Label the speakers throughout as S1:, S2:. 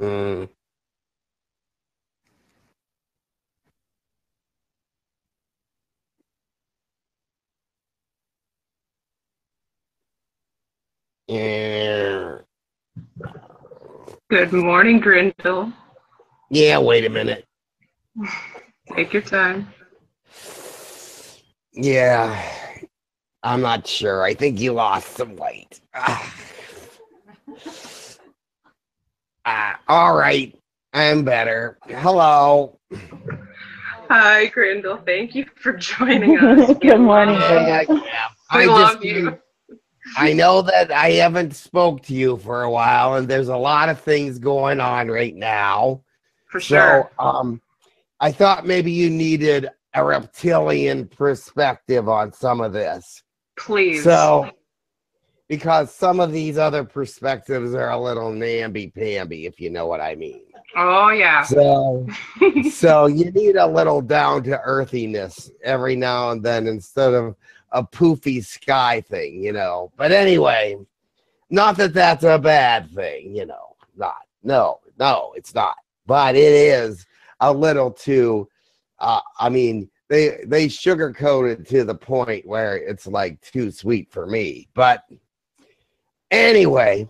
S1: Mm. Yeah.
S2: Good morning, Grindal.
S1: Yeah, wait a minute.
S2: Take your time.
S1: Yeah. I'm not sure. I think you lost some weight. Ah. Ah, all right. I'm better. Hello.
S2: Hi, Grindal. Thank you for joining us.
S3: Good morning,
S1: Yeah,
S3: Grindal.
S1: yeah.
S2: We
S1: I
S2: love
S1: just-
S2: you.
S1: I know that I haven't spoke to you for a while, and there's a lot of things going on right now.
S2: For sure.
S1: So, um, I thought maybe you needed a reptilian perspective on some of this.
S2: Please.
S1: So, because some of these other perspectives are a little namby-pamby, if you know what I mean.
S2: oh, yeah.
S1: So, so you need a little down to earthiness every now and then instead of a poofy sky thing, you know. But anyway, not that that's a bad thing, you know. Not no, no, it's not. But it is a little too. Uh, I mean, they they sugarcoat it to the point where it's like too sweet for me. But anyway,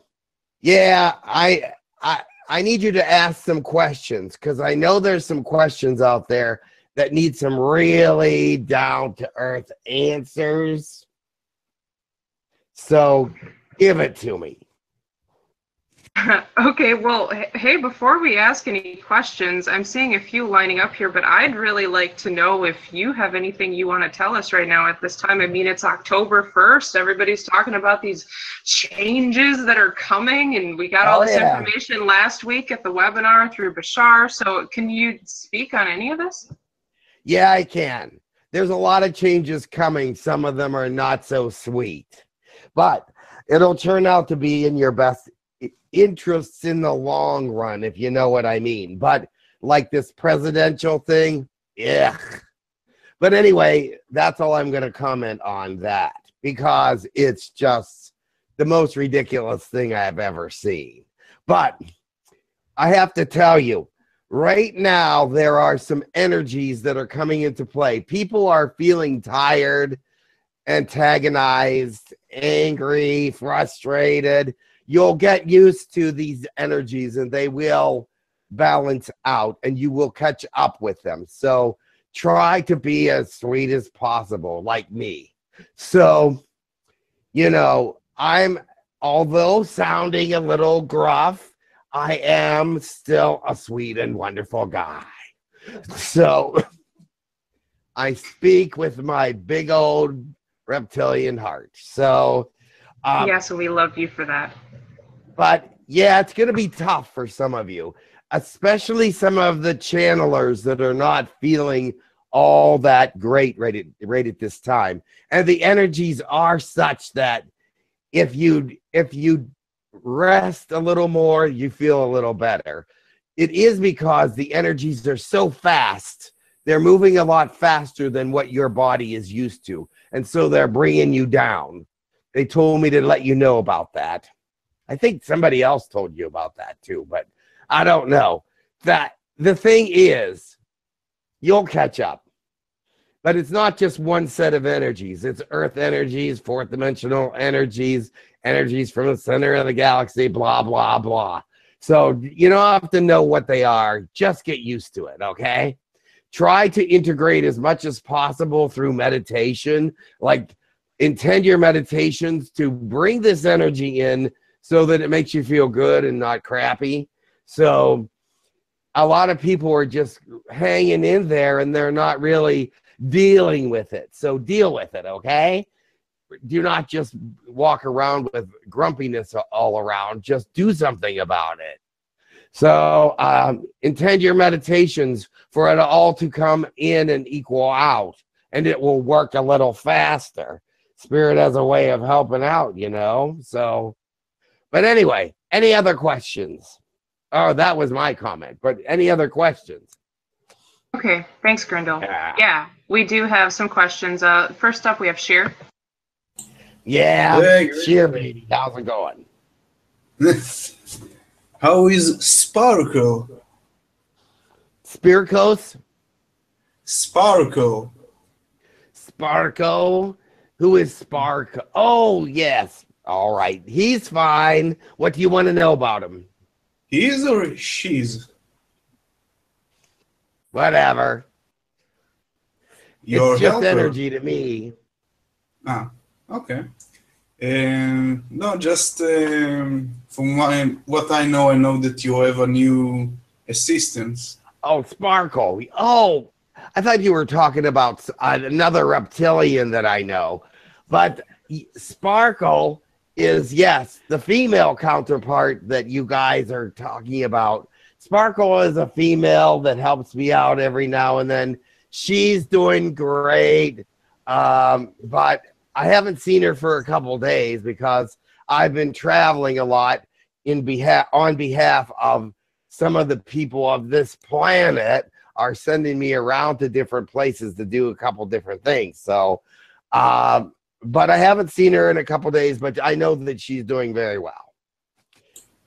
S1: yeah, I I I need you to ask some questions because I know there's some questions out there that need some really down to earth answers. So give it to me.
S2: okay, well, hey, before we ask any questions, I'm seeing a few lining up here, but I'd really like to know if you have anything you want to tell us right now at this time. I mean, it's October 1st. Everybody's talking about these changes that are coming, and we got all
S1: Oh,
S2: this
S1: yeah.
S2: information last week at the webinar through Bashar. So, can you speak on any of this?
S1: Yeah, I can. There's a lot of changes coming. Some of them are not so sweet, but it'll turn out to be in your best interests in the long run, if you know what I mean. But like this presidential thing, yeah. But anyway, that's all I'm going to comment on that because it's just the most ridiculous thing I've ever seen. But I have to tell you, right now there are some energies that are coming into play. People are feeling tired, antagonized, angry, frustrated. You'll get used to these energies and they will balance out and you will catch up with them. So try to be as sweet as possible, like me. So, you know, I'm, although sounding a little gruff, I am still a sweet and wonderful guy. So I speak with my big old reptilian heart. So, um,
S2: yeah, so we love you for that.
S1: but yeah, it's going to be tough for some of you, especially some of the channelers that are not feeling all that great right at, right at this time. And the energies are such that if you if you rest a little more, you feel a little better. It is because the energies are so fast. They're moving a lot faster than what your body is used to. And so they're bringing you down. They told me to let you know about that. I think somebody else told you about that too, but I don't know. That the thing is, you'll catch up. But it's not just one set of energies. It's earth energies, fourth dimensional energies, energies from the center of the galaxy, blah, blah, blah. So you don't have to know what they are. Just get used to it, okay? Try to integrate as much as possible through meditation. Like intend your meditations to bring this energy in so that it makes you feel good and not crappy. So a lot of people are just hanging in there and they're not really dealing with it. So deal with it, okay? Do not just walk around with grumpiness all around. Just do something about it. So um, intend your meditations for it all to come in and equal out, and it will work a little faster. Spirit has a way of helping out, you know. So, but anyway, any other questions? Oh, that was my comment. But any other questions?
S2: Okay, thanks, Grindal.
S1: Yeah.
S2: Yeah, we do have some questions. Uh, first up, we have Sheer.
S1: Yeah,
S4: Hey,
S1: cheer, baby. How's it going?
S3: How is Sparkle?
S1: Spirkos,
S3: Sparkle.
S1: Sparko. Who is Spark? Oh, yes. All right. He's fine. What do you want to know about him?
S3: He's or she's?
S1: Whatever.
S3: Your
S1: it's just
S3: helper.
S1: energy to me.
S3: Ah, okay. Um, no, just um, from what I, what I know, I know that you have a new assistant.
S1: Oh, Sparkle. Oh, I thought you were talking about uh, another reptilian that I know. But Sparkle is, yes, the female counterpart that you guys are talking about. Sparkle is a female that helps me out every now and then. She's doing great. Um, but I haven't seen her for a couple days because I've been traveling a lot in behalf on behalf of some of the people of this planet are sending me around to different places to do a couple different things. So, um, but I haven't seen her in a couple days, but I know that she's doing very well.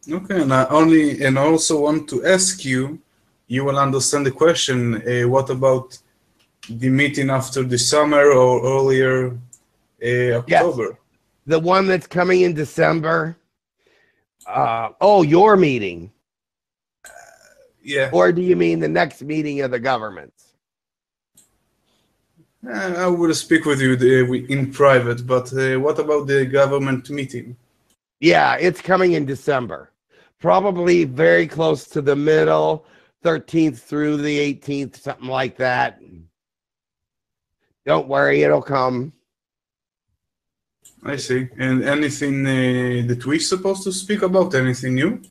S3: Okay, and I only and I also want to ask you, you will understand the question. Uh, what about the meeting after the summer or earlier uh, October?
S1: The one that's coming in December. Uh, oh, your meeting,
S3: Yeah,
S1: or do you mean the next meeting of the governments?
S3: Uh, I will speak with you in private. But uh, what about the government meeting?
S1: Yeah, it's coming in December. Probably very close to the middle, 13th through the 18th, something like that. Don't worry, it'll come.
S3: I see. And anything uh, that we're supposed to speak about? Anything new?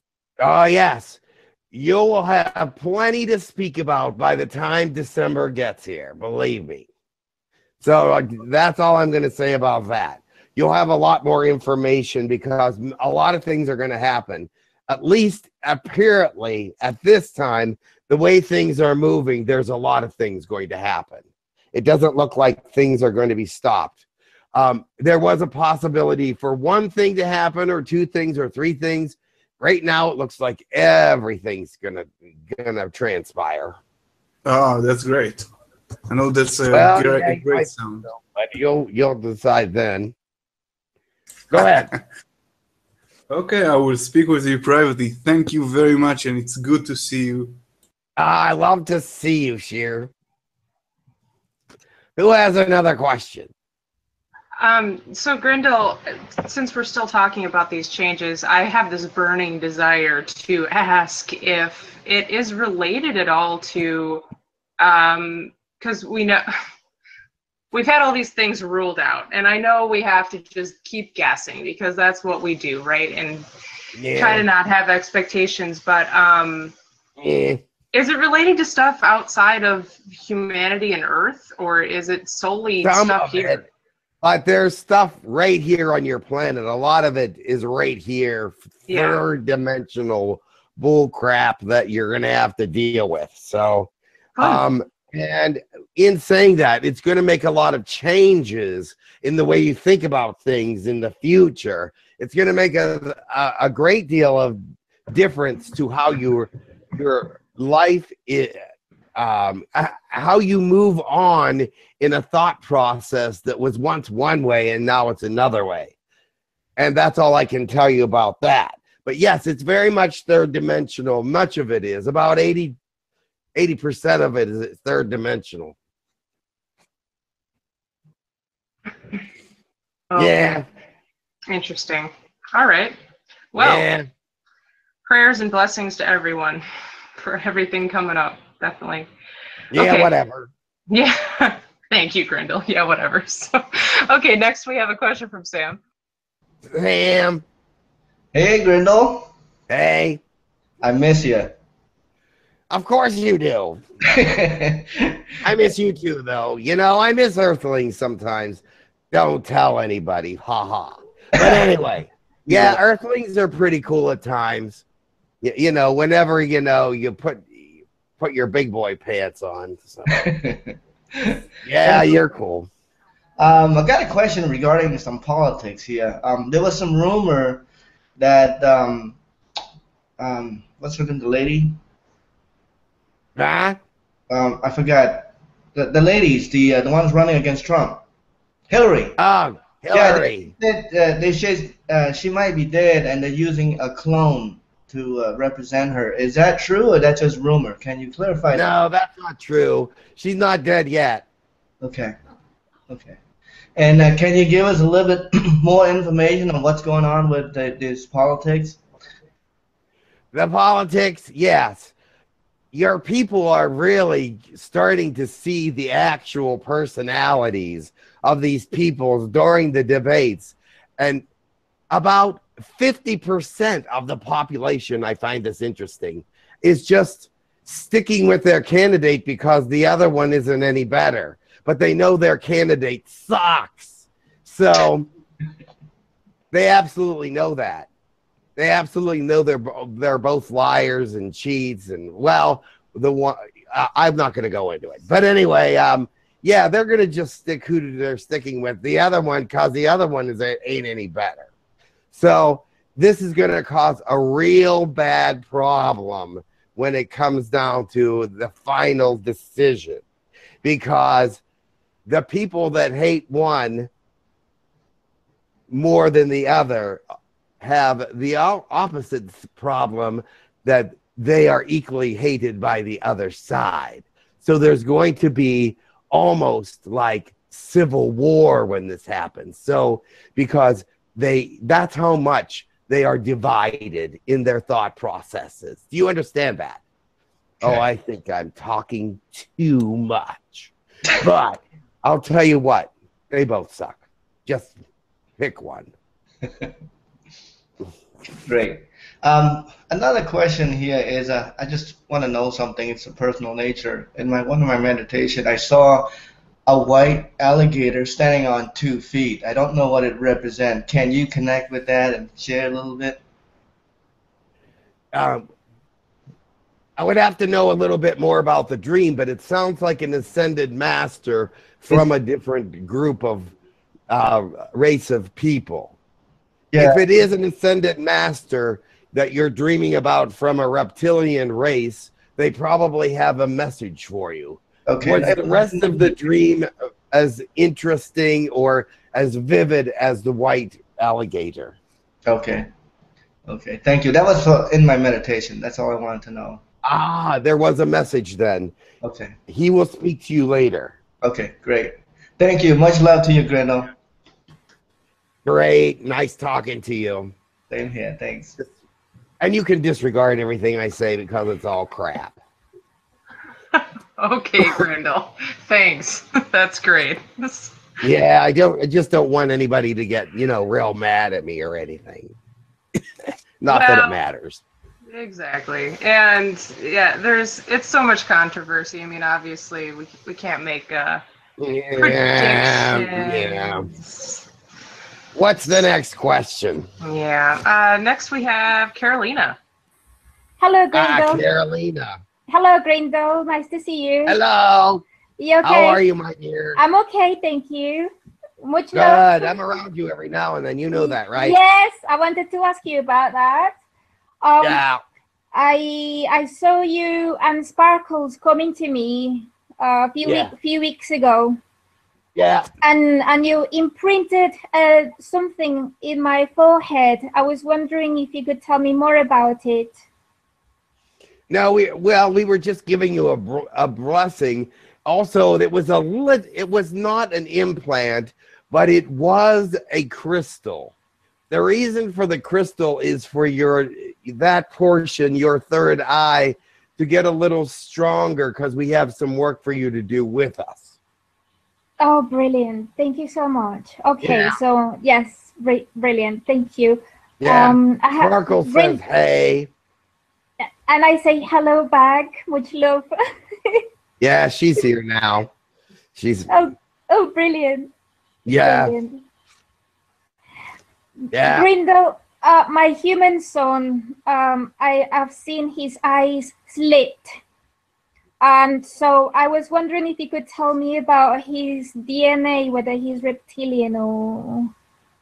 S1: Oh, yes. You will have plenty to speak about by the time December gets here, believe me. So that's all I'm going to say about that. You'll have a lot more information because a lot of things are going to happen. At least apparently at this time, the way things are moving, there's a lot of things going to happen. It doesn't look like things are going to be stopped. Um, there was a possibility for one thing to happen, or two things, or three things right now it looks like everything's gonna gonna transpire
S3: Oh, that's great. I know that's a
S1: Well,
S3: great,
S1: yeah,
S3: a great sound.
S1: but you'll you'll decide then go ahead
S3: Okay, I will speak with you privately. Thank you very much, and it's good to see you.
S1: i love to see you sheer who has another question
S2: Um, so Grindal, since we're still talking about these changes, I have this burning desire to ask if it is related at all to, um, because we know we've had all these things ruled out, and I know we have to just keep guessing because that's what we do, right? And try to not have expectations, but um,
S1: Eh,
S2: is it related to stuff outside of humanity and Earth, or is it solely
S1: some
S2: stuff here?
S1: it but there's stuff right here on your planet a lot of it is right here
S2: Yeah.
S1: third dimensional bull crap that you're gonna have to deal with so
S2: Fun.
S1: Um, and in saying that, it's going to make a lot of changes in the way you think about things in the future. It's going to make a, a, a great deal of difference to how your your life is, um, how you move on in a thought process that was once one way and now it's another way. And that's all I can tell you about that. But yes, it's very much third dimensional. Much of it is about 80 80% of it is third dimensional.
S2: Okay.
S1: Yeah.
S2: Interesting. All right. Well,
S1: yeah.
S2: prayers and blessings to everyone for everything coming up. Definitely.
S1: Yeah,
S2: okay.
S1: whatever.
S2: Yeah. Thank you, Grindal. Yeah, whatever. So, okay, next we have a question from Sam.
S1: Sam,
S4: Hey, Grindal.
S1: hey,
S4: I miss you.
S1: of course you do. I miss you too, though. You know, I miss Earthlings sometimes. Don't tell anybody. Ha ha. But anyway, yeah, Earthlings are pretty cool at times. You, you know, whenever you know you put put your big boy pants on. So, yeah, you're cool.
S4: um, I got a question regarding some politics here. Um, there was some rumor that um, um, what's her name? The lady?
S1: Huh?
S4: Um, I forgot. The the ladies, the uh, the ones running against Trump. Hillary.
S1: Oh, Hillary.
S4: Yeah, they, uh, they say uh, she might be dead, and they're using a clone to uh, represent her. Is that true, or that's just rumor? Can you clarify? that?
S1: no, that's not true. She's not dead yet.
S4: Okay. Okay. And uh, can you give us a little bit more information on what's going on with the, this politics?
S1: The politics, yes. Your people are really starting to see the actual personalities of these people during the debates. And about 50% of the population, I find this interesting, is just sticking with their candidate because the other one isn't any better. But they know their candidate sucks. So they absolutely know that. They absolutely know they're they're both liars and cheats and well, the one I'm not going to go into it. But anyway, um, yeah, they're going to just stick who they're sticking with. The other one, cause the other one is ain't any better. So this is going to cause a real bad problem when it comes down to the final decision, because the people that hate one more than the other have the opposite problem that they are equally hated by the other side. So there's going to be almost like civil war when this happens. So because they that's how much they are divided in their thought processes. Do you understand that? Oh, I think I'm talking too much. But I'll tell you what, they both suck. Just pick one.
S4: Great. Um, another question here is uh, I just want to know something. It's a personal nature. In my one of my meditation, I saw a white alligator standing on two feet. I don't know what it represents. Can you connect with that and share a little bit?
S1: um, I would have to know a little bit more about the dream, but it sounds like an ascended master from a different group of uh, race of people.
S4: Yeah.
S1: If it is an ascended master that you're dreaming about from a reptilian race, they probably have a message for you.
S4: Okay.
S1: Was the rest of the dream as interesting or as vivid as the white alligator?
S4: Okay. Okay. Thank you. That was in my meditation. That's all I wanted to know.
S1: Ah, there was a message then.
S4: Okay.
S1: He will speak to you later.
S4: Okay. Great. Thank you. Much love to you, Grindal.
S1: Great. Nice talking to you.
S4: Same here. Thanks.
S1: And you can disregard everything I say because it's all crap.
S2: Okay, Grindal. Thanks. That's great. This-
S1: Yeah, I don't I just don't want anybody to get, you know, real mad at me or anything. Not that it matters.
S2: Exactly. And yeah, there's it's so much controversy. I mean, obviously we we can't make uh
S1: Yeah, yeah. What's the next question?
S2: Yeah. Uh next we have Carolina.
S5: Hello,
S1: Ah, Carolina.
S5: Hello, Grindal. Nice to see you.
S1: Hello.
S5: You okay?
S1: How are you, my dear?
S5: I'm okay, thank you. Much
S1: Good.
S5: love.
S1: I'm around you every now and then. You know that, right?
S5: Yes, I wanted to ask you about that. Um,
S1: Yeah.
S5: I I saw you and Sparkles coming to me uh, a few
S1: Yeah.
S5: week, few weeks ago,
S1: Yeah.
S5: and and you imprinted uh, something in my forehead. I was wondering if you could tell me more about it.
S1: No, we well, we were just giving you a a blessing. Also, it was a lit. It was not an implant, but it was a crystal. The reason for the crystal is for your that portion, your third eye, to get a little stronger because we have some work for you to do with us.
S5: Oh, brilliant! Thank you so much. Okay,
S1: Yeah.
S5: so yes, br- brilliant. Thank you.
S1: Yeah.
S5: Um, I have
S1: Sparkle says, "Hey."
S5: And I say hello back. Much love.
S1: Yeah, she's here now. She's
S5: oh, oh, brilliant.
S1: yeah,
S5: brilliant.
S1: yeah.
S5: Grindal, uh, my human son, um, I have seen his eyes slit. And so I was wondering if you could tell me about his DNA, whether he's reptilian or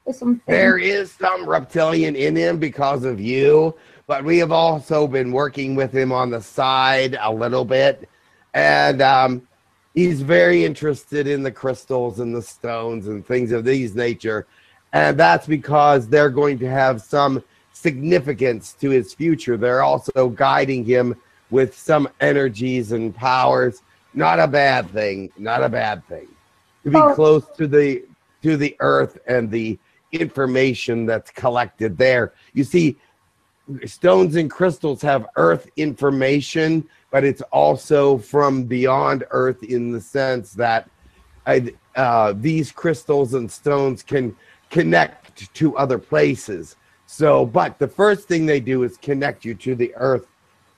S5: or something.
S1: There is some reptilian in him because of you, but we have also been working with him on the side a little bit. And um, he's very interested in the crystals and the stones and things of these nature. And that's because they're going to have some significance to his future. They're also guiding him with some energies and powers. Not a bad thing. Not a bad thing. To be
S5: Oh.
S1: close to the to the earth and the information that's collected there. You see, stones and crystals have earth information, but it's also from beyond earth in the sense that uh, uh, these crystals and stones can connect to other places. So, but the first thing they do is connect you to the earth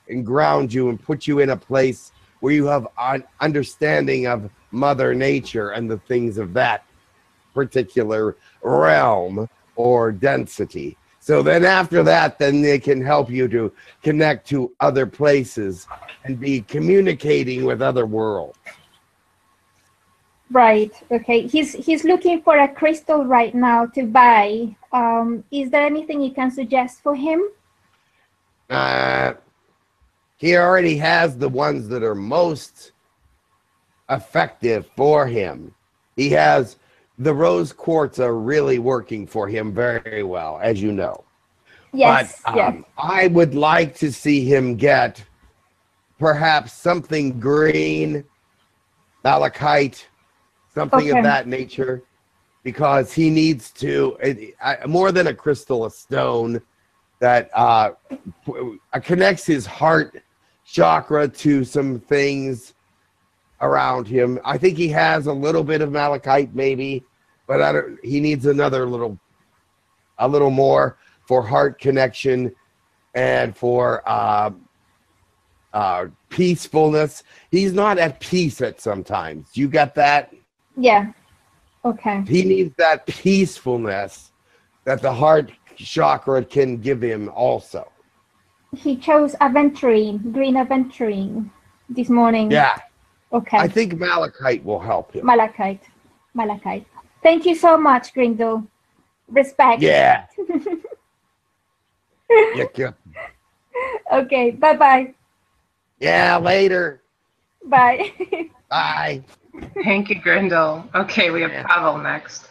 S1: and ground you and put you in a place where you have an understanding of Mother Nature and the things of that particular realm or density. So then after that, then they can help you to connect to other places and be communicating with other worlds.
S5: Right. Okay. He's he's looking for a crystal right now to buy. Um, is there anything you can suggest for him?
S1: Uh, he already has the ones that are most effective for him. He has the rose quartz are really working for him very well, as you know.
S5: Yes.
S1: But
S5: yes.
S1: um, I would like to see him get perhaps something green, malachite, something
S5: Okay.
S1: of that nature, because he needs to it, I, more than a crystal, a stone that uh, uh, connects his heart chakra to some things around him. I think he has a little bit of malachite, maybe, but I don't. He needs another little, a little more for heart connection and for uh, uh, peacefulness. He's not at peace at sometimes. You got that?
S5: Yeah. Okay.
S1: He needs that peacefulness that the heart chakra can give him also.
S5: He chose aventurine, green aventurine, this morning.
S1: Yeah,
S5: Okay.
S1: I think malachite will help him.
S5: Malachite. Malachite. Thank you so much, Gringo. Respect.
S1: Yeah. yeah, yeah.
S5: Okay. Bye bye.
S1: Yeah, later.
S5: Bye.
S1: Bye.
S2: Thank you, Grindal. Okay, we have
S1: Yeah.
S2: Pavel next.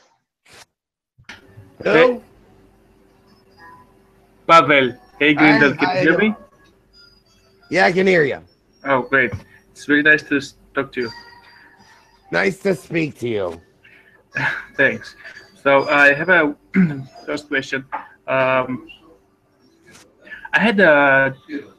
S1: Who?
S6: Pavel, hey
S1: Grindal,
S6: can you hear me?
S1: Yeah, I can hear you.
S6: Oh, great. It's very nice to s- talk to you.
S1: Nice to speak to you.
S6: Thanks. So I have a first question. Um, I had a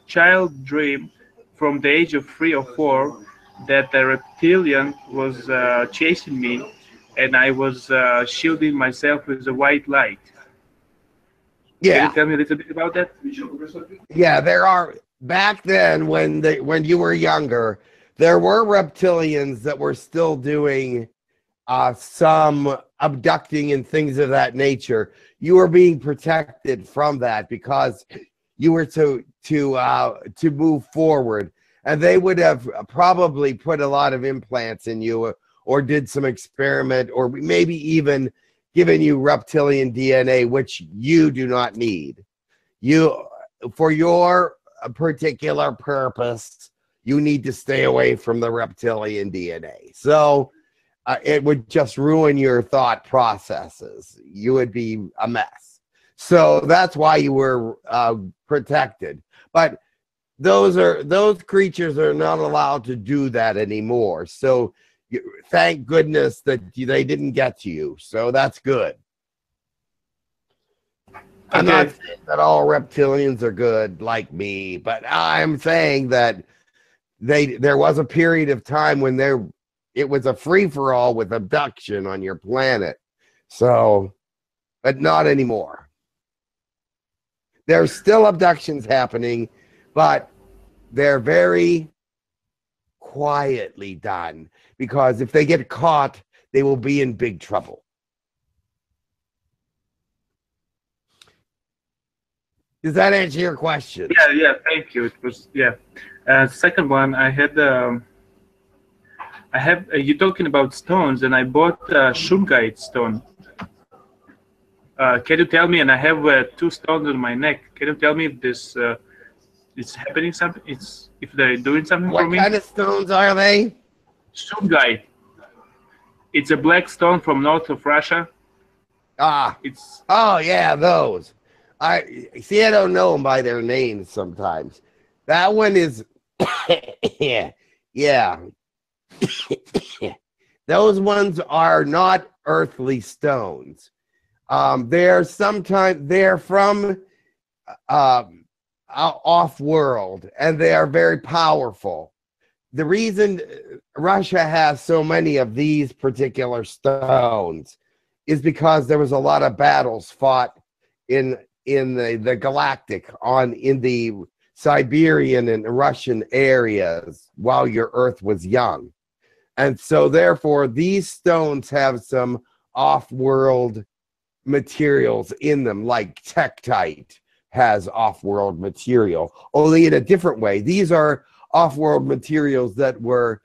S6: child dream from the age of three or four that a reptilian was uh, chasing me and I was uh, shielding myself with a white light. Can
S1: Yeah.
S6: you tell me a little bit about that?
S1: Yeah, there are back then when they when you were younger, there were reptilians that were still doing uh some abducting and things of that nature. You were being protected from that because you were to to uh to move forward and they would have probably put a lot of implants in you or did some experiment or maybe even given you reptilian DNA which you do not need. You for your particular purpose, you need to stay away from the reptilian DNA. So uh, it would just ruin your thought processes. You would be a mess. So that's why you were uh, protected. But those are those creatures are not allowed to do that anymore. So you, thank goodness that you- they didn't get to you. So that's good. I'm not saying that all reptilians are good like me, but I'm saying that they there was a period of time when there it was a free for all with abduction on your planet. So, but not anymore. There's still abductions happening, but they're very quietly done because if they get caught, they will be in big trouble. Does that answer your question?
S6: Yeah, yeah, thank you. It was yeah. Uh, second one, I had um, I have uh, you talking about stones, and I bought a shungite stone. uh, can you tell me? And I have uh, two stones on my neck. Can you tell me if this uh, is happening something? It's if they're doing something
S1: What
S6: for me?
S1: What kind of stones are they?
S6: Sumgai. It's a black stone from north of Russia.
S1: Ah,
S6: It's
S1: oh yeah, those. I see. I don't know them by their names sometimes. That one is, yeah, yeah. Those ones are not earthly stones. Um, they're sometimes they're from um, off world, and they are very powerful. The reason Russia has so many of these particular stones is because there was a lot of battles fought in in the, the galactic on in the Siberian and Russian areas while your Earth was young. And so therefore these stones have some off-world materials in them, like Tektite has off-world material, only in a different way. These are off-world materials that were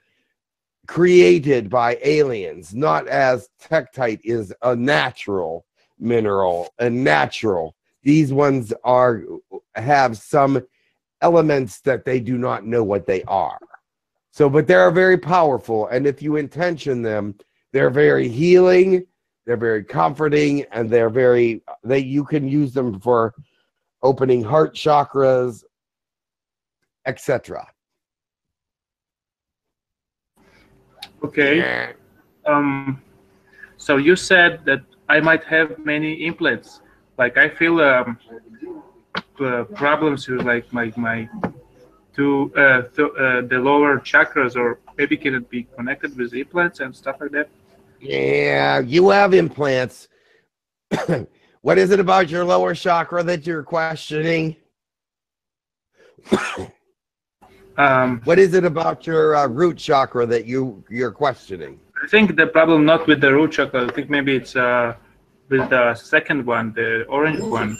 S1: created by aliens, not as Tektite is a natural mineral, a natural. These ones are have some elements that they do not know what they are. So, but they are very powerful, and if you intention them, they're very healing, they're very comforting, and they're very they you can use them for opening heart chakras, etc.
S6: okay. Um, so you said that I might have many implants. Like I feel um, uh, problems with like my my to uh, th- uh, the lower chakras, or maybe can it be connected with implants and stuff like that?
S1: Yeah, you have implants. what is it about your lower chakra that you're questioning?
S6: Um,
S1: What is it about your uh, root chakra that you you're questioning?
S6: I think the problem not with the root chakra. I think maybe it's uh, with the second one, the orange one.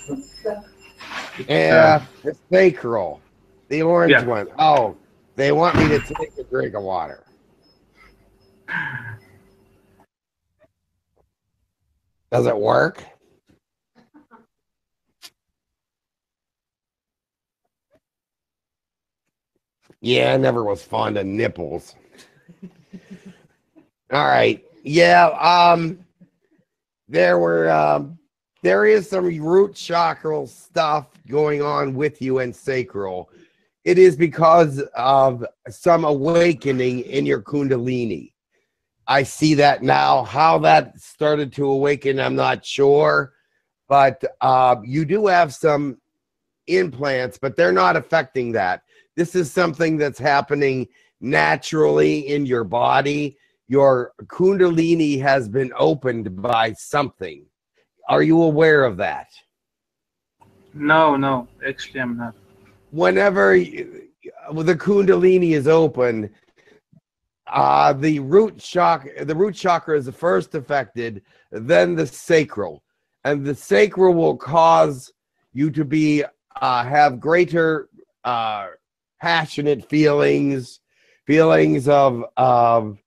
S1: Yeah, the sacral, the orange
S6: Yeah.
S1: one. Oh, they want me to take a drink of water. Does it work? Yeah, I never was fond of nipples. All right. Yeah, um there were um there is some root chakra stuff going on with you and sacral. It is because of some awakening in your kundalini. I see that now. How that started to awaken, I'm not sure. But uh, you do have some implants, but they're not affecting that. This is something that's happening naturally in your body. Your kundalini has been opened by something. Are you aware of that?
S6: No, no, actually I'm not.
S1: whenever you, the kundalini is open uh the root chakra the root chakra is the first affected then the sacral and the sacral will cause you to be uh have greater uh passionate feelings feelings of of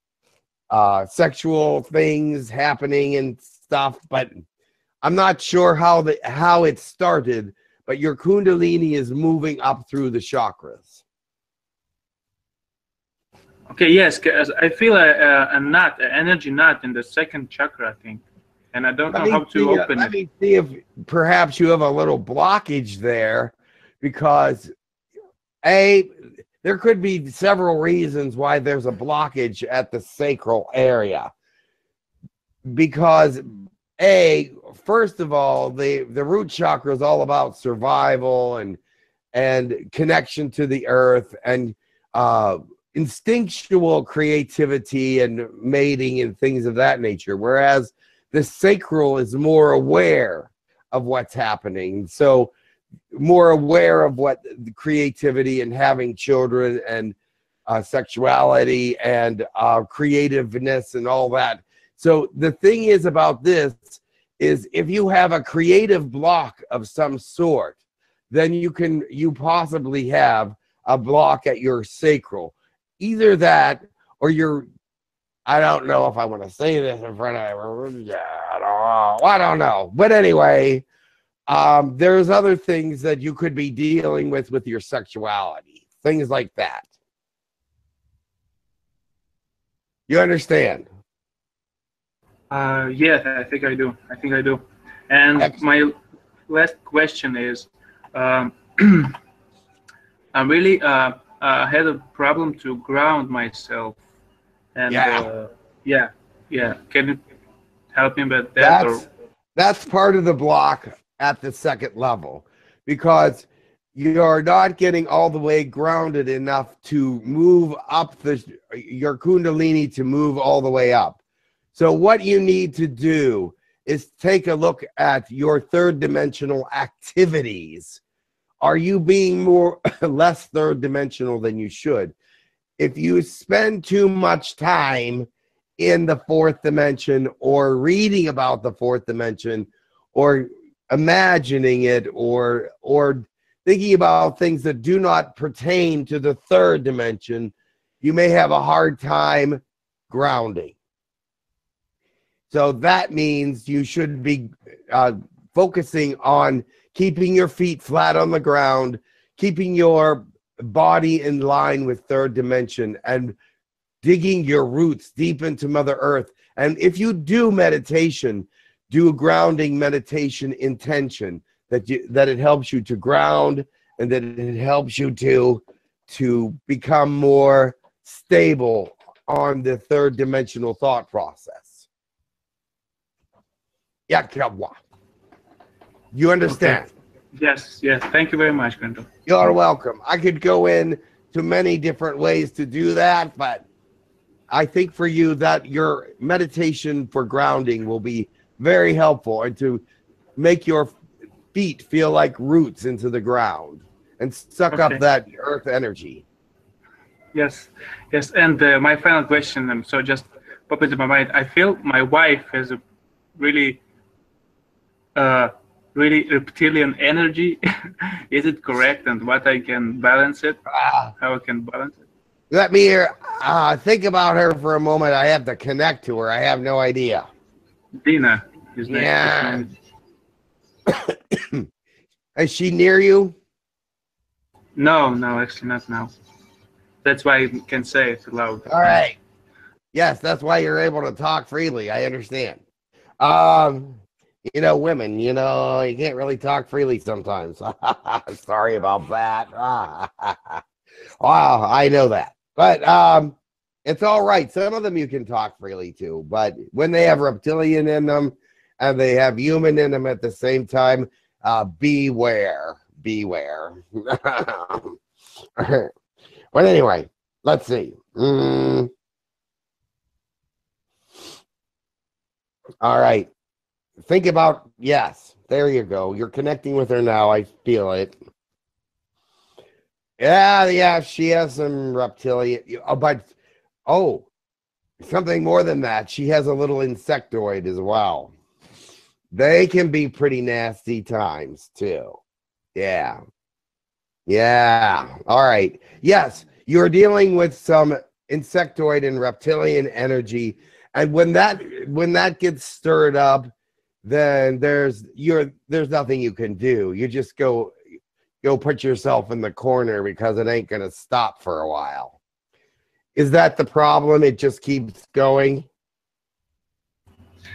S1: uh sexual things happening and stuff but i'm not sure how the how it started but your kundalini is moving up through the chakras.
S6: Okay, yes, 'cause I feel a, a, a knot, an energy knot in the second chakra, I think, and I don't
S1: Let
S6: know how to
S1: uh,
S6: open
S1: let
S6: it.
S1: me see if perhaps you have a little blockage there because a there could be several reasons why there's a blockage at the sacral area because a first of all the the root chakra is all about survival and and connection to the earth and uh instinctual creativity and mating and things of that nature. Whereas the sacral is more aware of what's happening. So more aware of what the creativity and having children and uh, sexuality and uh, creativeness and all that so the thing is about this is if you have a creative block of some sort then you can you possibly have a block at your sacral either that or you're I don't know if I want to say this in front of everyone. yeah, I don't know. I don't know. But anyway, um, there's other things that you could be dealing with with your sexuality, things like that. You understand?
S6: Uh, yeah, I think I do. I think I do. And
S1: Excellent.
S6: my last question is, um, I really uh, uh, had a problem to ground myself, and
S1: Yeah.
S6: uh, yeah, yeah. Can you help me with that?
S1: That's
S6: or,
S1: that's part of the block at the second level because you're not getting all the way grounded enough to move up the your kundalini to move all the way up. So what you need to do is take a look at your third dimensional activities. Are you being more less third dimensional than you should? If you spend too much time in the fourth dimension or reading about the fourth dimension or imagining it or or thinking about things that do not pertain to the third dimension you may have a hard time grounding so that means you should be uh, focusing on keeping your feet flat on the ground keeping your body in line with third dimension and digging your roots deep into Mother Earth. And if you do meditation, do a grounding meditation intention that you that it helps you to ground and that it helps you to to become more stable on the third dimensional thought process. Yeah, Kabwa. You understand?
S6: yes, yes. Thank you very much, Quentin.
S1: You're welcome. I could go in to many different ways to do that, but I think for you that your meditation for grounding will be very helpful and to make your feet feel like roots into the ground and suck
S6: Okay.
S1: up that earth energy.
S6: Yes, yes. And uh, my final question, um, so just pop into my mind. I feel my wife has a really, uh, really reptilian energy. Is it correct? And what I can balance it?
S1: Ah,
S6: How I can balance it?
S1: let me hear, uh, think about her for a moment. I have to connect to her. I have no idea.
S6: Dina is.
S1: Yeah. Is she near you?
S6: No, no, actually not now. That's why I can say it loud.
S1: All right. Yes, that's why you're able to talk freely. I understand. Um, you know, women, you know, you can't really talk freely sometimes. Sorry about that. wow, I know that. But um it's all right. Some of them you can talk freely to, but when they have reptilian in them and they have human in them at the same time, uh beware. Beware. but anyway, let's see. Mm. All right. Think about yes. There you go. You're connecting with her now. I feel it. Yeah, yeah. She has some reptilian. Oh, but oh, something more than that. She has a little insectoid as well. They can be pretty nasty times too. Yeah. Yeah. All right. Yes, you're dealing with some insectoid and reptilian energy and when that when that gets stirred up then there's you're there's nothing you can do. You just go go put yourself in the corner because it ain't gonna stop for a while. Is that the problem? It just keeps going?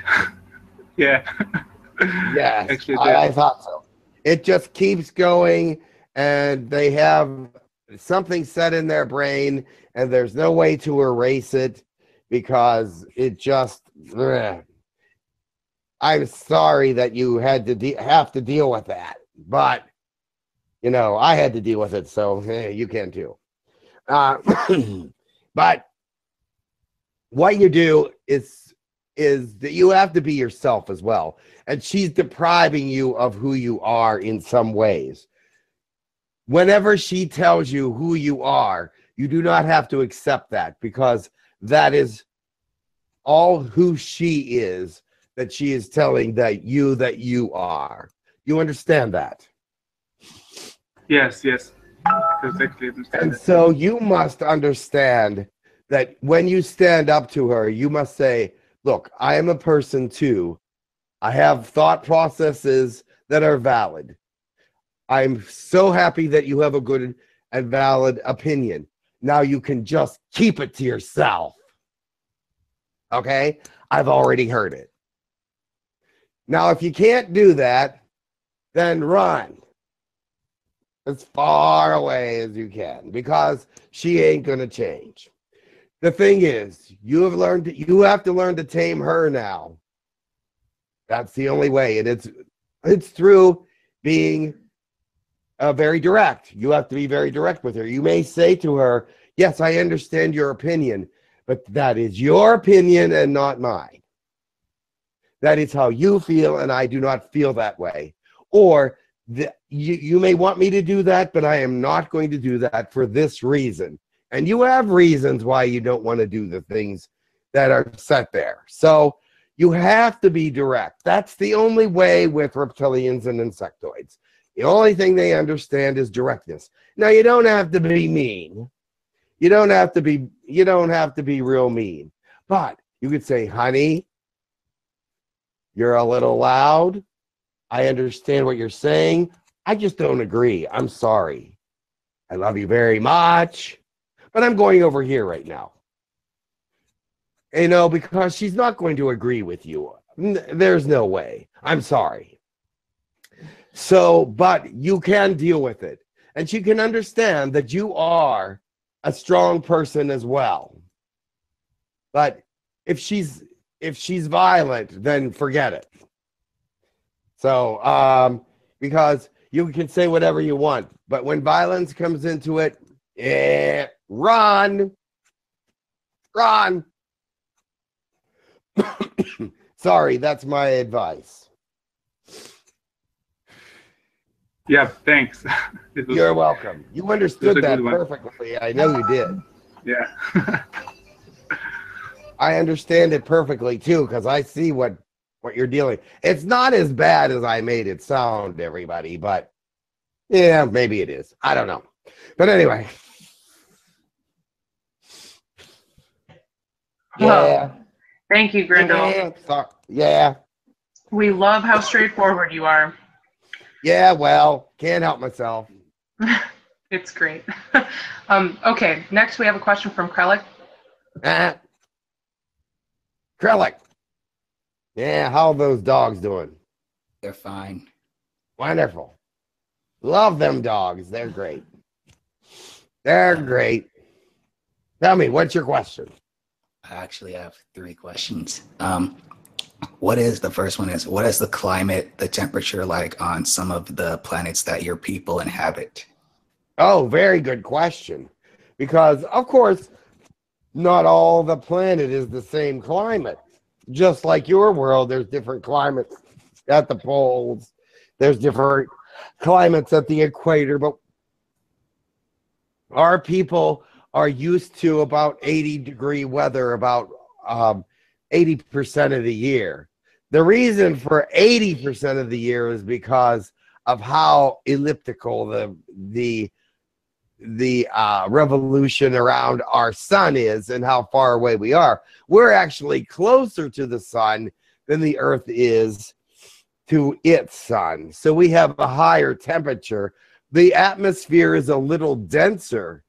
S6: Yeah.
S1: yes
S6: Actually,
S1: I, I thought so. It just keeps going and they have something set in their brain and there's no way to erase it because it just ugh. I'm sorry that you had to have to deal with that but you know i had to deal with it so eh, you can too. Uh, but what you do is is that you have to be yourself as well and she's depriving you of who you are in some ways. Whenever she tells you who you are you do not have to accept that because that is all who she is that she is telling that you that you are you understand that
S6: Yes, yes. Exactly.
S1: And so you must understand that when you stand up to her, you must say, Look, I am a person too. I have thought processes that are valid. I'm so happy that you have a good and valid opinion. Now you can just keep it to yourself. Okay? I've already heard it. Now, if you can't do that, then run as far away as you can because she ain't going to change. The thing is, you have learned you have to learn to tame her now. That's the only way and it's it's through being uh, very direct. You have to be very direct with her. You may say to her, "Yes, I understand your opinion, but that is your opinion and not mine. That is how you feel and I do not feel that way." Or the, you, you may want me to do that, but I am not going to do that for this reason. And you have reasons why you don't want to do the things that are set there. So you have to be direct. That's the only way with reptilians and insectoids. The only thing they understand is directness. Now you don't have to be mean. You don't have to be you don't have to be real mean. But you could say, "Honey, you're a little loud. I understand what you're saying. I just don't agree. I'm sorry. I love you very much, but I'm going over here right now. You know, because she's not going to agree with you. There's no way. I'm sorry. So, but you can deal with it. And she can understand that you are a strong person as well. But if she's if she's violent, then forget it. So, um, because you can say whatever you want, but when violence comes into it, eh, run, run. Sorry, that's my advice.
S6: Yeah, thanks.
S1: was, You're welcome. You understood that perfectly. I know you did.
S6: Yeah.
S1: I understand it perfectly too because I see what what you're dealing. It's not as bad as I made it sound, everybody, but yeah, maybe it is. I don't know. But anyway.
S2: Yeah. Thank you, Grindal.
S1: Yeah, yeah.
S2: We love how straightforward you are.
S1: Yeah, well, can't help myself.
S2: it's great. um, okay, next we have a question from Krellick.
S1: Krellick. Yeah, how are those dogs doing?
S7: They're fine.
S1: Wonderful. Love them dogs. They're great. They're great. Tell me, what's your question?
S7: I actually have three questions. Um, what is the first one is what is the climate, the temperature like on some of the planets that your people inhabit?
S1: Oh, very good question. Because of course, not all the planet is the same climate just like your world, there's different climates at the poles. There's different climates at the equator, but our people are used to about 80 degree weather about um, 80% of the year. The reason for 80% of the year is because of how elliptical the the the uh, revolution around our sun is and how far away we are. We're actually closer to the sun than the earth is to its sun. So we have a higher temperature. The atmosphere is a little denser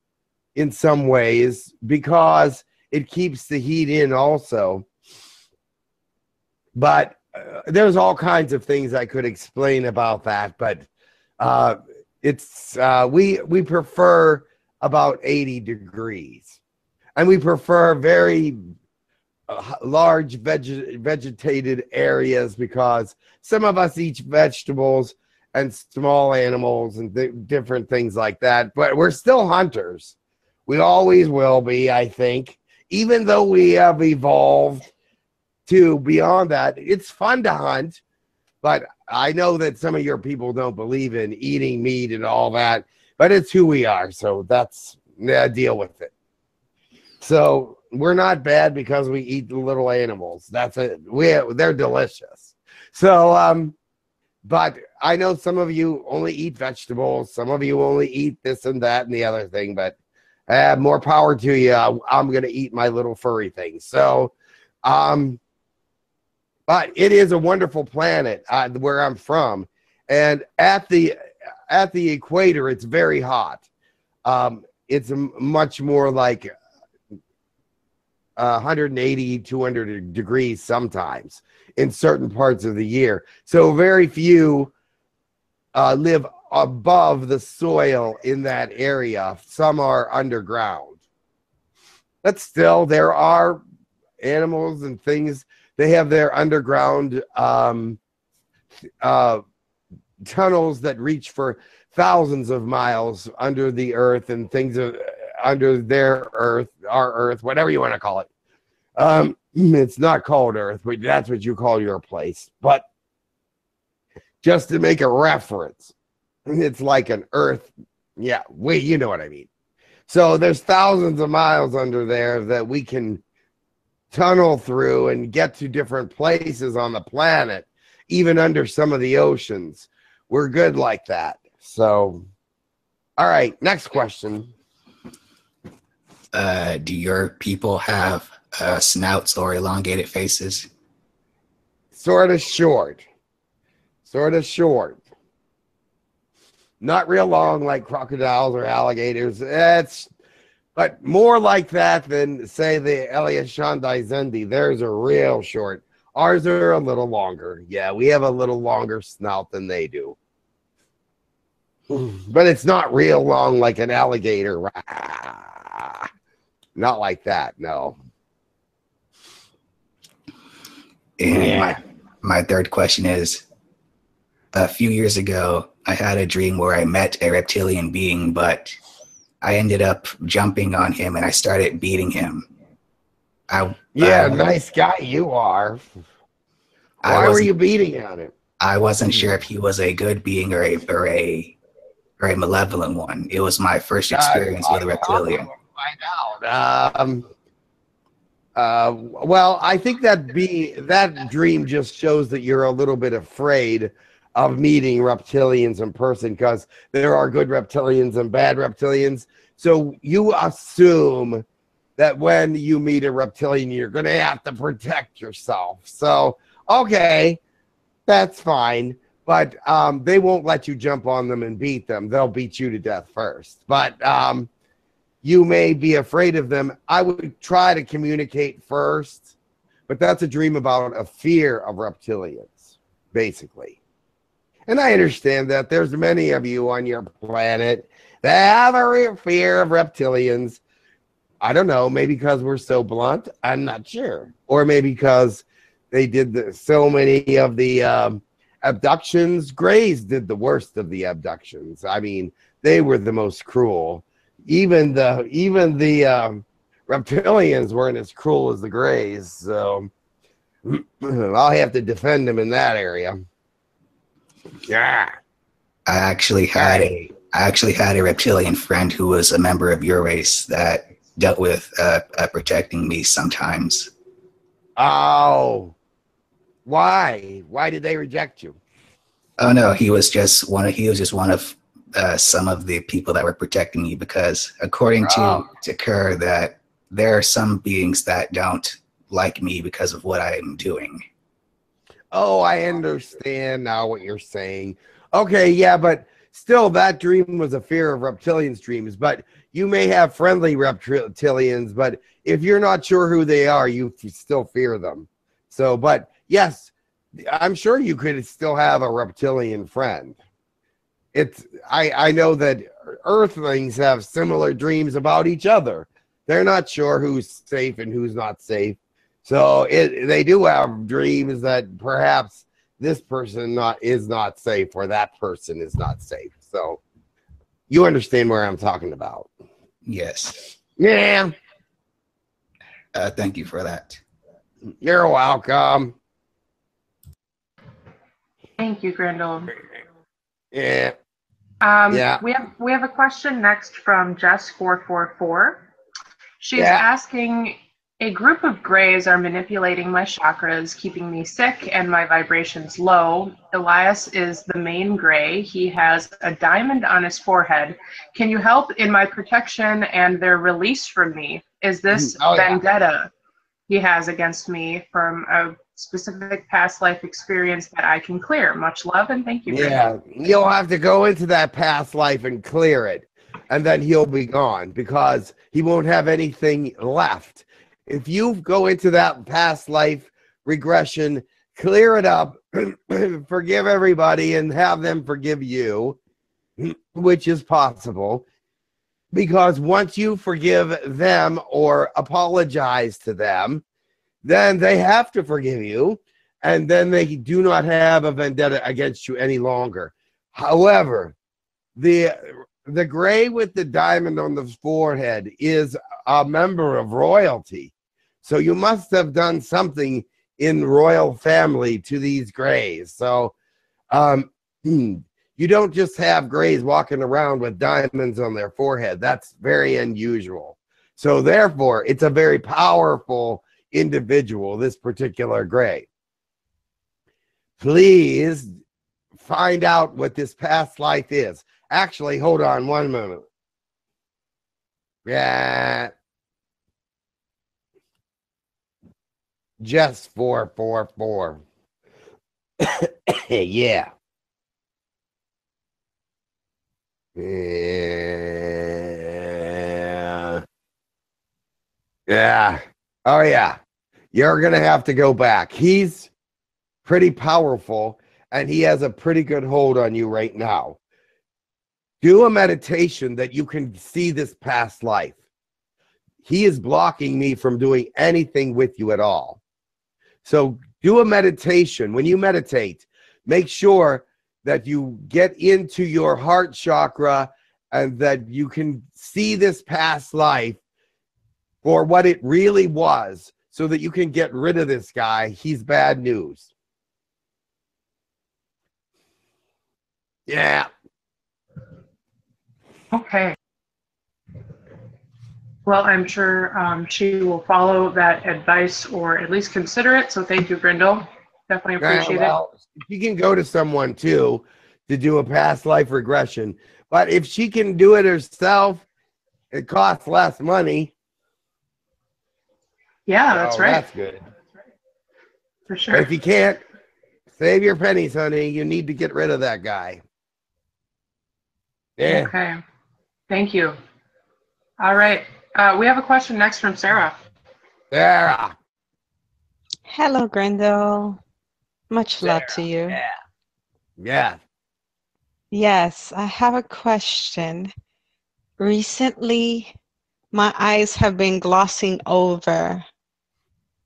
S1: in some ways because it keeps the heat in also. But uh, there's all kinds of things I could explain about that, but uh, it's uh, we we prefer about 80 degrees. And we prefer very uh, large veg- vegetated areas because some of us eat vegetables and small animals and th- different things like that but we're still hunters. We always will be i think. Even though we have evolved to beyond that it's fun to hunt but I know that some of your people don't believe in eating meat and all that, but it's who we are. So that's yeah, deal with it. So we're not bad because we eat the little animals. That's it. We they're delicious. So um, but I know some of you only eat vegetables. Some of you only eat this and that and the other thing. But Uh, more power to you. I'm gonna eat my little furry thing. So, um, but it is a wonderful planet uh, where I'm from, and at the at the equator, it's very hot. Um, it's much more like uh, 180, 200 degrees sometimes in certain parts of the year. So very few uh, live above the soil in that area. Some are underground. But still, there are animals and things. They have their underground um, uh, tunnels that reach for thousands of miles under the earth and things under their earth, our earth, whatever you want to call it. Um, it's not called earth, but that's what you call your place. But just to make a reference, it's like an earth. Yeah, wait, you know what I mean. So there's thousands of miles under there that we can tunnel through and get to different places on the planet, even under some of the oceans. We're good like that. So, all right, next question.
S7: Uh, do your people have uh, snouts or elongated faces?
S1: Sort of short. Sort of short. Not real long like crocodiles or alligators. It's but more like that than say the Elaeosaundae zendi. Theirs are real short. Ours are a little longer. Yeah, we have a little longer snout than they do. But it's not real long like an alligator. Not like that, no.
S7: And yeah. my, my third question is a few years ago, I had a dream where I met a reptilian being, but I ended up jumping on him and I started beating him.
S1: I, yeah, uh, nice guy you are. Why were you beating on him?
S7: I wasn't sure if he was a good being or a or a or a malevolent one. It was my first experience uh, with a reptilian.
S1: Find out. Um, uh, well, I think that be that dream just shows that you're a little bit afraid of meeting reptilians in person because there are good reptilians and bad reptilians. So you assume that when you meet a reptilian, you're going to have to protect yourself. So, okay, that's fine. But um, they won't let you jump on them and beat them. They'll beat you to death first. But um, you may be afraid of them. I would try to communicate first, but that's a dream about a fear of reptilians, basically. And I understand that there's many of you on your planet that have a fear of reptilians. I don't know, maybe because we're so blunt. I'm not sure, or maybe because they did the, so many of the um, abductions. Greys did the worst of the abductions. I mean, they were the most cruel even the even the um, reptilians weren't as cruel as the grays. So I'll have to defend them in that area. Yeah.
S7: I actually had a I actually had a reptilian friend who was a member of your race that dealt with uh, uh, protecting me sometimes.
S1: Oh, why? Why did they reject you?
S7: Oh no, he was just one of he was just one of uh, some of the people that were protecting me because according oh. to to Kerr that there are some beings that don't like me because of what I'm doing.
S1: Oh, I understand now what you're saying. Okay, yeah, but still that dream was a fear of reptilians dreams, but you may have friendly reptilians, but if you're not sure who they are, you still fear them. So, but yes, I'm sure you could still have a reptilian friend it's I I know that Earthlings have similar dreams about each other. They're not sure who's safe and who's not safe. So it they do have dreams that perhaps this person not is not safe or that person is not safe. So you understand where I'm talking about.
S7: Yes.
S1: Yeah.
S7: Uh, thank you for that.
S1: You're welcome.
S2: Thank you, Grindal.
S1: Yeah.
S2: Um, yeah. We have we have a question next from Jess four four four. She's yeah. asking A group of grays are manipulating my chakras, keeping me sick and my vibrations low. Elias is the main gray. He has a diamond on his forehead. Can you help in my protection and their release from me? Is this mm,
S1: Oh, yeah.
S2: vendetta he has against me from a specific past life experience that I can clear? Much love and thank you.
S1: Yeah, you'll have to go into that past life and clear it, and then he'll be gone because he won't have anything left. If you go into that past life regression, clear it up, forgive everybody, and have them forgive you, which is possible. Because once you forgive them or apologize to them, then they have to forgive you and then they do not have a vendetta against you any longer. However, the the gray with the diamond on the forehead is a member of royalty. So you must have done something in royal family to these grays. So um you don't just have grays walking around with diamonds on their forehead. That's very unusual. So therefore, it's a very powerful individual, this particular gray please find out what this past life is. Actually, hold on one moment. Yeah. Just 444. yeah. Yeah. Yeah. Oh, yeah. You're going to have to go back. He's pretty powerful and he has a pretty good hold on you right now. Do a meditation that you can see this past life. He is blocking me from doing anything with you at all. So do a meditation. When you meditate, make sure that you get into your heart chakra and that you can see this past life for what it really was so that you can get rid of this guy. He's bad news. Yeah.
S2: Okay. Well, I'm sure um, she will follow that advice or at least consider it. So thank you, Grindal. Definitely
S1: Yeah,
S2: appreciate
S1: well, She can go to someone too to do a past life regression. But if she can do it herself, it costs less money.
S2: Yeah, that's
S1: So
S2: right.
S1: That's good.
S2: For
S1: But
S2: sure.
S1: if you can't, save your pennies, honey. You need to get rid of that guy. Yeah.
S2: Okay. Thank you. All right. Uh, we have a question next from Sarah.
S1: Sarah.
S8: Hello, Grindal. Much love to you.
S1: Yeah. Yeah.
S8: Yes, I have a question. Recently, my eyes have been glossing over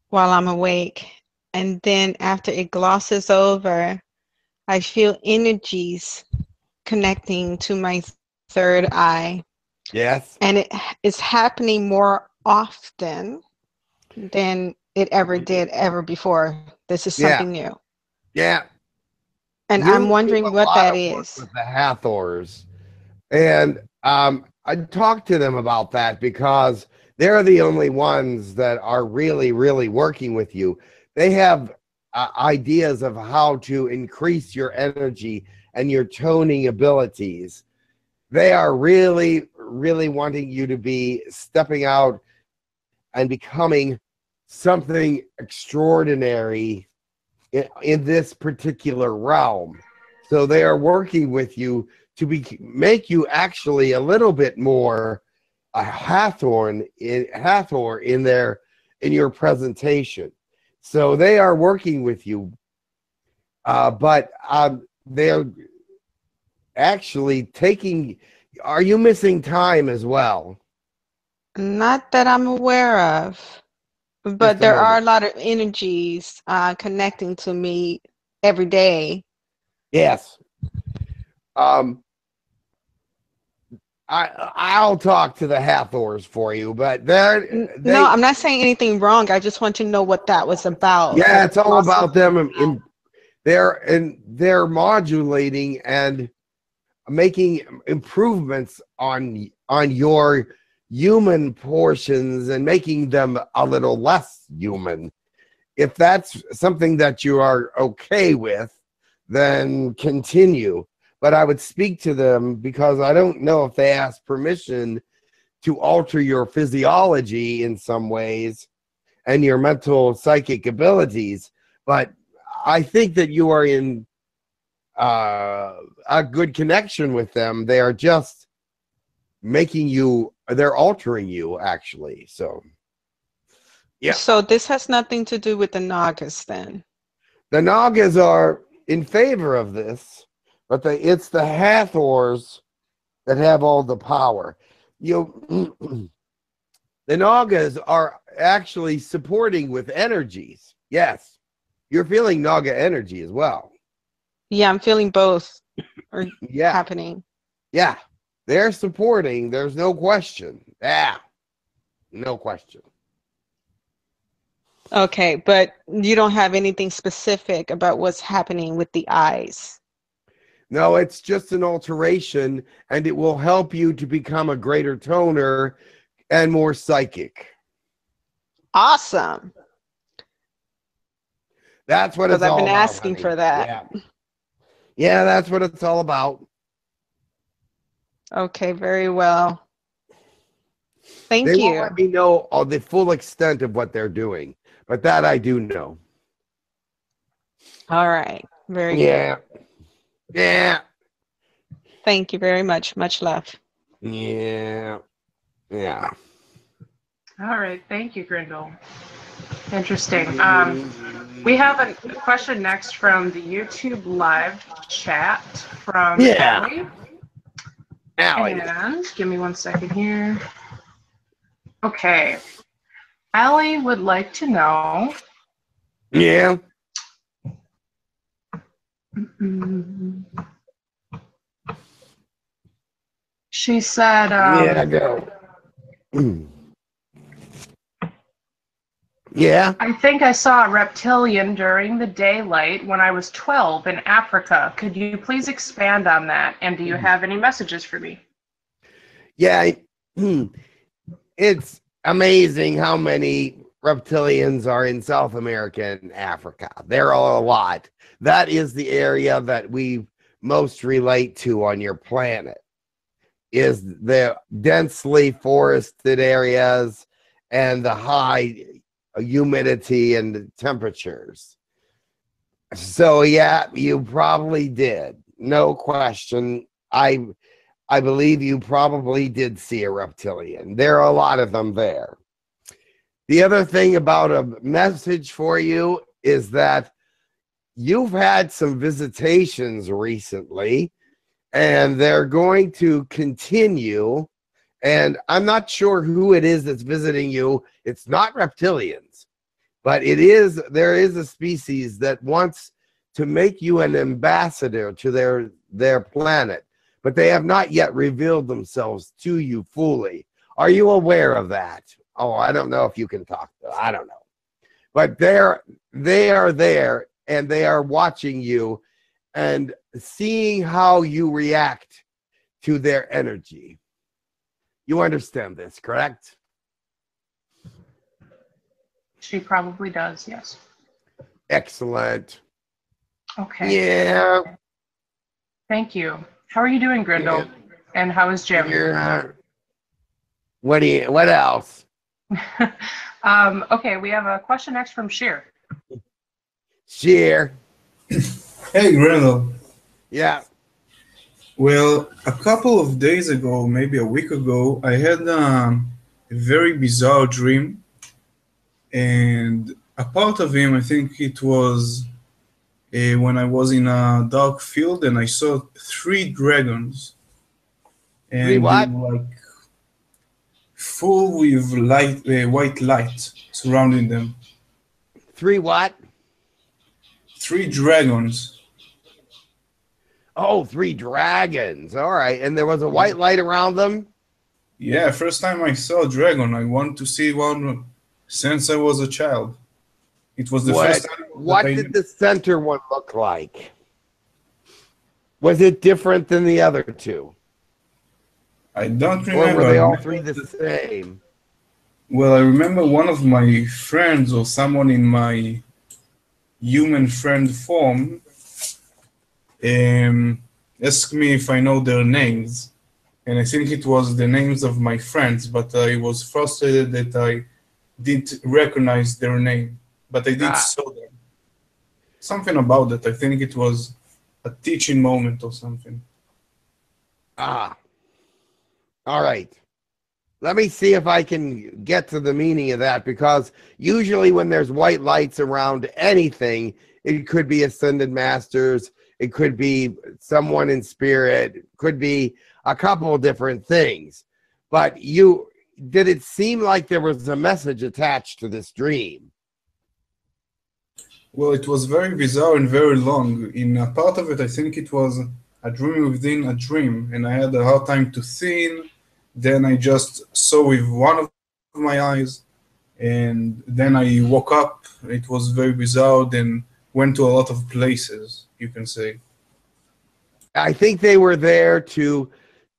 S8: while I'm awake. And then after it glosses over, I feel energies connecting to my third eye.
S1: Yes.
S8: And it is happening more often than it ever did ever before. This is
S1: Yeah.
S8: something new.
S1: Yeah.
S8: And
S1: You
S8: I'm wondering what that
S1: work. With the Hathors. And um, I talked to them about that because they're the only ones that are really, really working with you. They have uh, ideas of how to increase your energy and your toning abilities. They are really, really wanting you to be stepping out and becoming something extraordinary in, in this particular realm. So they are working with you to be make you actually a little bit more a Hathorn in Hathor in their in your presentation. So they are working with you, uh, but um, they're actually taking. Are you missing time as well?
S8: Not that I'm aware of,
S1: Just
S8: but
S1: a
S8: there are a lot of energies uh, connecting to me every day.
S1: Yes. Um, I I'll talk to the Hathors for you, but they,
S8: no, I'm not saying anything wrong. I just want to know what that was about.
S1: yeah, it's all about them. In, in- they're and they're modulating and making improvements on on your human portions and making them a little less human. If that's something that you are okay with, then continue. But I would speak to them because I don't know if they ask permission to alter your physiology in some ways and your mental psychic abilities. But I think that you are in uh, a good connection with them. They are just making you, they're altering you actually. So, yeah.
S8: So this has nothing to do with the Nagas then.
S1: The Nagas are in favor of this, but they, it's the Hathors that have all the power. You, the Nagas are actually supporting with energies. Yes, you're feeling Naga energy as well.
S8: Yeah, I'm feeling both are
S1: Yeah,
S8: happening.
S1: yeah, they're supporting. There's no question. Yeah, no question.
S8: Okay, but you don't have anything specific about what's happening with the eyes.
S1: No, it's just an alteration, and it will help you to become a greater toner and more psychic.
S8: Awesome.
S1: That's what it's
S8: Because I've been asking for that.
S1: Yeah. Yeah, that's what it's all about.
S8: Okay, very well. Thank
S1: they won't
S8: you.
S1: let me know all the full extent of what they're doing, but that I do know.
S8: All right. Very good.
S1: Yeah, yeah,
S8: Thank you very much. Much love.
S1: yeah, yeah.
S2: All right, thank you, Grindal. Interesting. Um, we have a question next from the YouTube live chat from
S1: Yeah.
S2: Ellie.
S1: Allie.
S2: And give me one second here. Okay. Allie would like to know.
S1: Yeah.
S2: She said, um,
S1: yeah, go. yeah.
S2: I think I saw a reptilian during the daylight when I was 12 in Africa. Could you please expand on that? And do you have any messages for me?
S1: Yeah, hmm. it's amazing how many reptilians are in South America and Africa. There are a lot. That is the area that we most relate to on your planet. Is the densely forested areas and the high humidity and temperatures. So yeah, you probably did. No question. I I believe you probably did see a reptilian. There are a lot of them there. The other thing about a message for you is that you've had some visitations recently and they're going to continue. And I'm not sure who it is that's visiting you. It's not reptilians, but it is, there is a species that wants to make you an ambassador to their, their planet but they have not yet revealed themselves to you fully. Are you aware of that? Oh, I don't know if you can talk. I don't know. But they're they are there and they are watching you and seeing how you react to their energy. You understand this, correct?
S2: She probably does, yes.
S1: Excellent.
S2: Okay.
S1: Yeah.
S2: Thank you. How are you doing, Grindal? And how is Jim?
S1: yeah. What do you what else?
S2: um, okay, we have a question next from Sheer.
S1: Sheer.
S3: Hey, Grindal.
S1: Yeah.
S3: Well, a couple of days ago, maybe a week ago, I had um, a very bizarre dream. And a part of him, I think it was uh, when I was in a dark field and I saw three dragons. And
S1: Three what?
S3: they were, like full with light, uh, white light surrounding them.
S1: Three what?
S3: Three dragons.
S1: Oh, three dragons. All right. And there was a white light around them.
S3: Yeah, first time I saw a dragon, I wanted to see one since I was a child. It was the
S1: What,
S3: first time.
S1: what did the center one look like? Was it different than the other two?
S3: I don't
S1: Or
S3: remember.
S1: were they all three the same?
S3: Well, I remember one of my friends or someone in my human friend form um, asked me if I know their names. And I think it was the names of my friends, but I was frustrated that I didn't recognize their name, but I did
S1: Ah.
S3: saw them. Something about that. I think it was a teaching moment or something.
S1: Ah. All right. Let me see if I can get to the meaning of that because usually when there's white lights around anything, it could be ascended masters, it could be someone in spirit, could be a couple of different things. But you did it seem like there was a message attached to this dream?
S3: Well, it was very bizarre and very long. In a part of it, I think it was a dream within a dream, and I had a hard time to think. Then I just saw with one of my eyes, and then I woke up. It was very bizarre. Then went to a lot of places. You can see.
S1: I think they were there to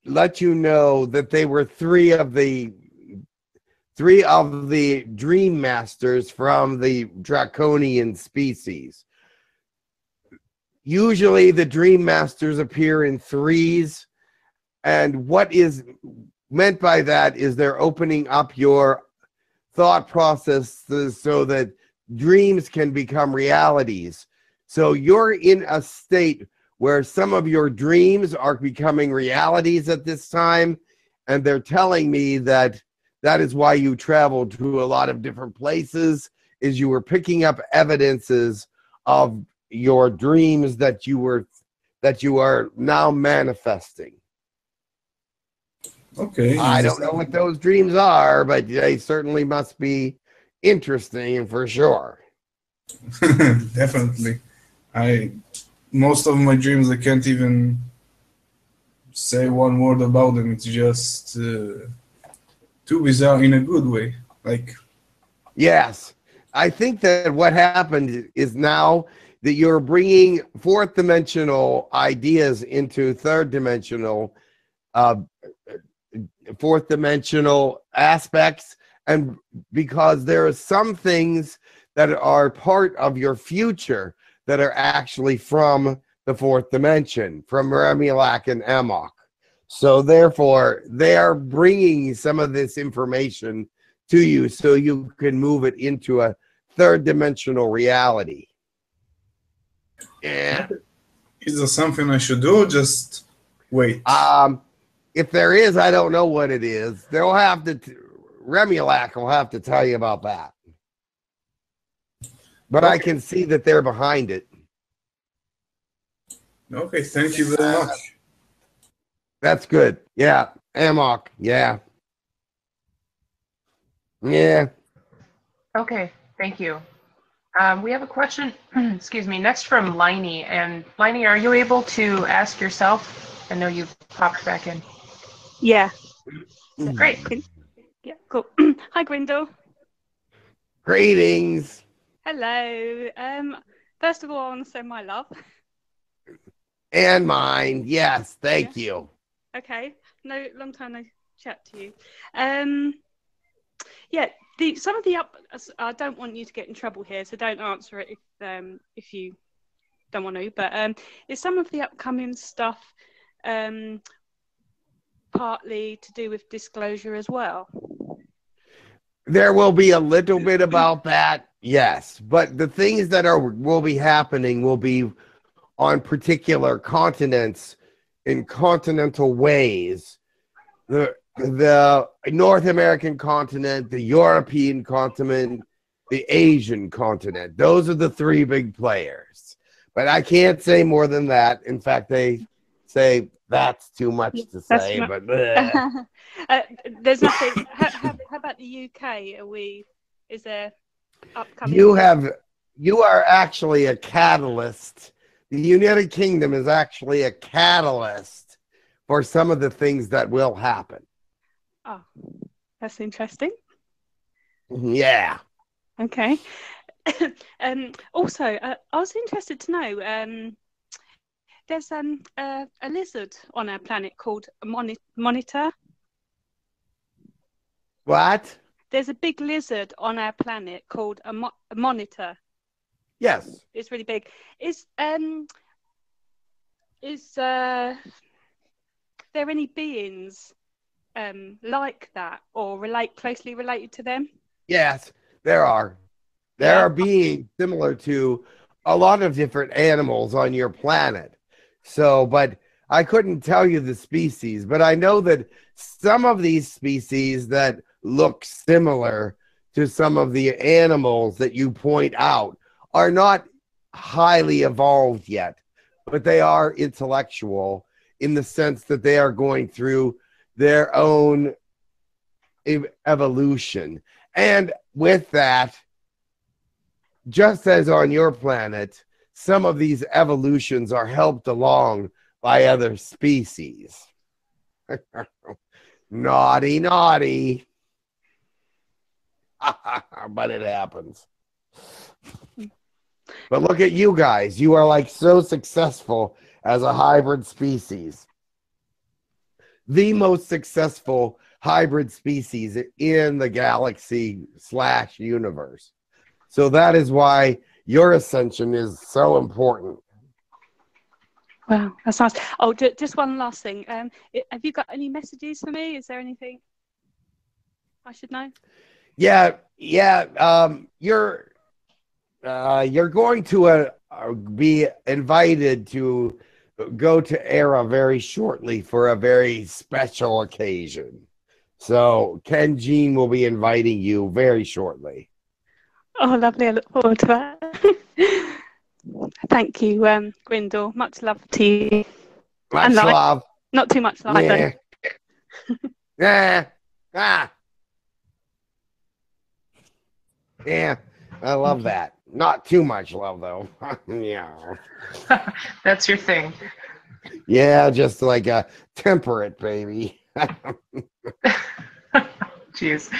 S1: let you know that they were three of the three of the dream masters from the draconian species. Usually the dream masters appear in threes and what is meant by that is they're opening up your thought processes so that dreams can become realities. So you're in a state where some of your dreams are becoming realities at this time. And they're telling me that that is why you traveled to a lot of different places is you were picking up evidences of your dreams that you were that you are now manifesting.
S3: Okay.
S1: I don't know what those dreams are, but they certainly must be interesting for sure.
S3: Definitely. I most of my dreams I can't even say one word about them. It's just uh, too bizarre in a good way. Like
S1: Yes. I think that what happened is now that you're bringing fourth dimensional ideas into third dimensional, uh, fourth dimensional aspects. And because there are some things that are part of your future that are actually from the fourth dimension, from Remulak and Amok. So therefore, they are bringing some of this information to you so you can move it into a third dimensional reality. Yeah.
S3: is there something I should do or just wait?
S1: Um, if there is, I don't know what it is. They'll have to. T- Remulak will have to tell you about that. But I can see that they're behind it.
S3: okay, thank you very much.
S1: That's good. Yeah, Amok. Yeah. Yeah.
S2: Okay, thank you. Um, we have a question, excuse me, next from Liney. And Liney, are you able to ask yourself? I know you popped back in.
S9: Yeah.
S2: Great.
S9: Yeah. Cool. Hi, Grindal.
S1: Greetings.
S9: Hello. Um. First of all, I want to send my love.
S1: And mine. Yes. Thank you.
S9: Okay. No, long time no chat to you. Um. Yeah. The some of the up. I don't want you to get in trouble here, so don't answer it if um if you don't want to. But um, is some of the upcoming stuff um partly to do with disclosure as well?
S1: There will be a little bit about that, yes. But the things that are will be happening will be on particular continents in continental ways. The the North American continent, the European continent, the Asian continent. Those are the three big players. But I can't say more than that. In fact, they say that's too much to say,
S9: not-
S1: but
S9: uh, there's nothing. how, how, how about the UK? Are we? Is there upcoming?
S1: you have you are actually a catalyst the united kingdom is actually a catalyst for some of the things that will happen
S9: Oh, that's interesting.
S1: yeah
S9: Okay. um, also, uh, I was interested to know. Um, there's um, uh, a lizard on our planet called Moni- Monitor.
S1: What?
S9: There's a big lizard on our planet called a, mo- a monitor.
S1: Yes.
S9: It's really big. Is um is uh there any beings um like that or relate closely related to them?
S1: Yes, there are. There
S9: Yeah.
S1: are beings similar to a lot of different animals on your planet. So, but I couldn't tell you the species, but I know that some of these species that look similar to some of the animals that you point out are not highly evolved yet, but they are intellectual in the sense that they are going through their own ev- evolution. And with that, just as on your planet, some of these evolutions are helped along by other species. naughty, naughty. but it happens. But look at you guys. You are like so successful as a hybrid species. The most successful hybrid species in the galaxy slash universe. So that is why your ascension is so important.
S9: Wow, that's nice. Oh, ju- just one last thing. Um, have you got any messages for me? Is there anything I should know?
S1: Yeah, yeah. Um, you're uh, you're going to uh, uh, be invited to go to Era very shortly for a very special occasion. So Ken Jean will be inviting you very shortly.
S9: Oh, lovely. I look forward to that. Thank you, um, Grindal. Much love to you.
S1: Much
S9: And
S1: love.
S9: Not too much love.
S1: Yeah. yeah. Ah. Yeah. I love that. Not too much love though. yeah.
S2: That's your thing.
S1: Yeah, just like a temperate baby.
S2: Jeez.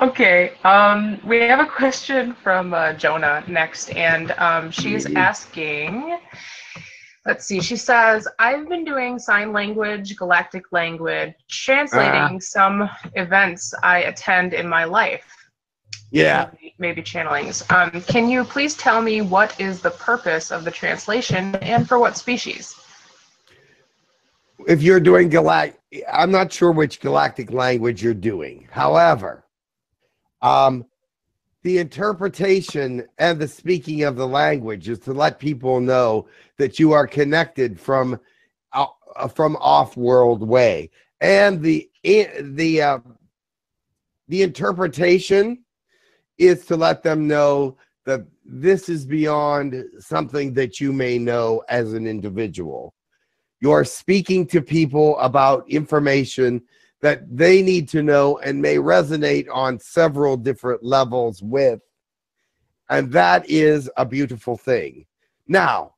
S2: Okay. Um, we have a question from uh, Jonah next, and um, she's asking. Let's see. She says, "I've been doing sign language, galactic language, translating some events I attend in my life.
S1: Yeah.
S2: Maybe, maybe channelings. Um, can you please tell me what is the purpose of the translation and for what species?"
S1: If you're doing galactic, I'm not sure which galactic language you're doing. However, um, the interpretation and the speaking of the language is to let people know that you are connected from uh, from off-world way, and the the uh, the interpretation is to let them know that this is beyond something that you may know as an individual. You are speaking to people about information that they need to know and may resonate on several different levels with. And that is a beautiful thing. Now,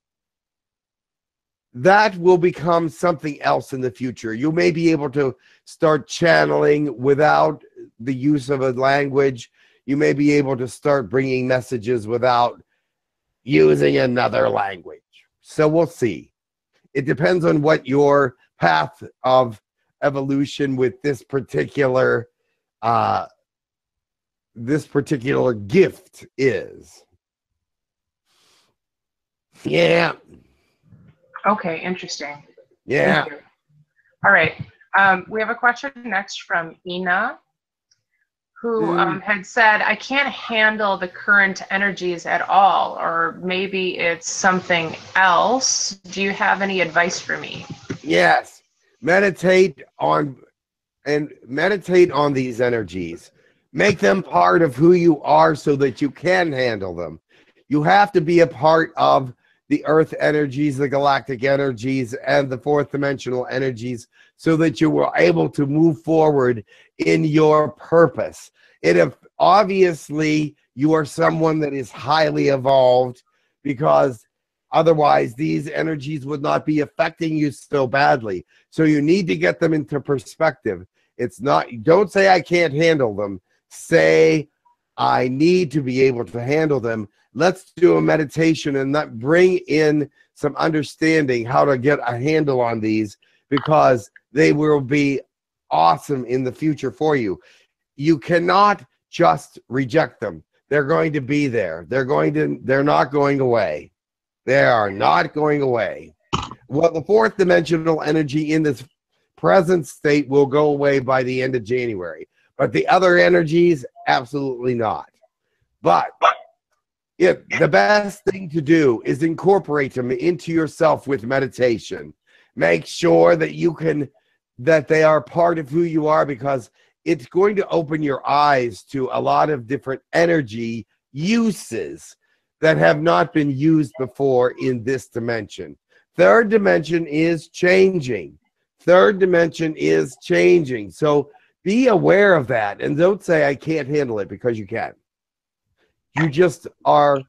S1: that will become something else in the future. You may be able to start channeling without the use of a language. You may be able to start bringing messages without using another language. So we'll see. It depends on what your path of evolution with this particular uh this particular gift is. Yeah.
S2: Okay, interesting.
S1: Yeah.
S2: All right. Um, we have a question next from Ina, who
S1: Hmm.
S2: um, had said, I can't handle the current energies at all, or maybe it's something else. Do you have any advice for me?
S1: Yes. Meditate on and meditate on these energies. Make them part of who you are so that you can handle them. You have to be a part of the earth energies, the galactic energies, and the fourth dimensional energies so that you were able to move forward in your purpose. It if obviously you are someone that is highly evolved because otherwise these energies would not be affecting you so badly. So you need to get them into perspective. It's not don't say I can't handle them. Say I need to be able to handle them. Let's do a meditation and let bring in some understanding how to get a handle on these because they will be awesome in the future for you. you cannot just reject them. They're going to be there. They're going to, they're not going away. They are not going away. Well, the fourth dimensional energy in this present state will go away by the end of January, but the other energies, absolutely not. But if the best thing to do is incorporate them into yourself with meditation. Make sure that you can, that they are part of who you are because it's going to open your eyes to a lot of different energy uses that have not been used before in this dimension. Third dimension is changing. Third dimension is changing. So be aware of that and don't say, I can't handle it because you can. You just are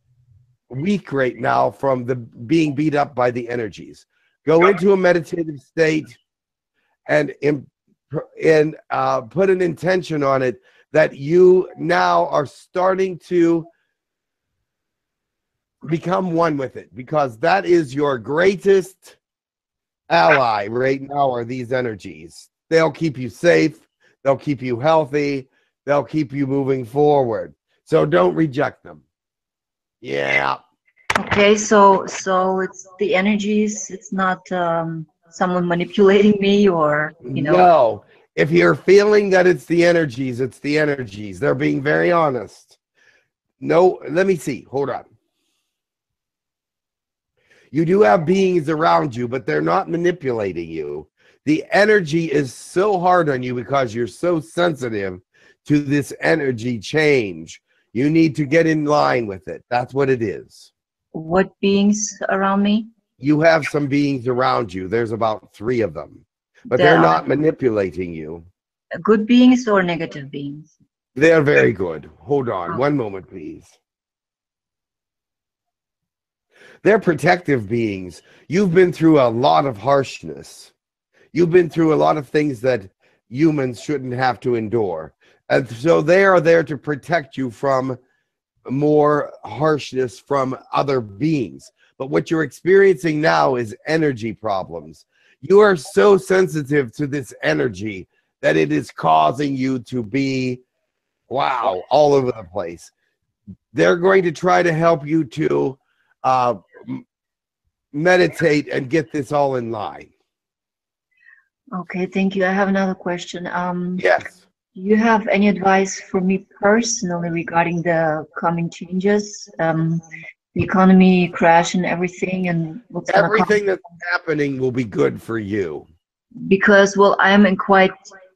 S1: weak right now from the being beat up by the energies. Go into a meditative state and and uh, put an intention on it that you now are starting to become one with it because that is your greatest ally right now are these energies. They'll keep you safe. They'll keep you healthy. They'll keep you moving forward so don't reject them. Yeah.
S10: Okay so so it's the energies it's not um someone manipulating me or you know?
S1: No. If you're feeling that it's the energies it's the energies. They're being very honest. No let me see. Hold on. You do have beings around you, but they're not manipulating you. The energy is so hard on you because you're so sensitive to this energy change. You need to get in line with it. That's what it is.
S10: What beings around me?
S1: You have some beings around you. There's about three of them, but they're not manipulating you.
S10: Good beings or negative beings?
S1: They're very good. Hold on oh. one moment, please. They're protective beings. You've been through a lot of harshness. You've been through a lot of things that humans shouldn't have to endure. And so they are there to protect you from more harshness from other beings. But what you're experiencing now is energy problems. You are so sensitive to this energy that it is causing you to be, wow, all over the place. They're going to try to help you to uh, meditate and get this all in line.
S10: Okay, thank you. I have another question. Um,
S1: yes.
S10: Do you have any advice for me personally regarding the coming changes, um, the economy crash and everything, and what's
S1: everything that's happening will be good for you?
S10: Because well, I am in quite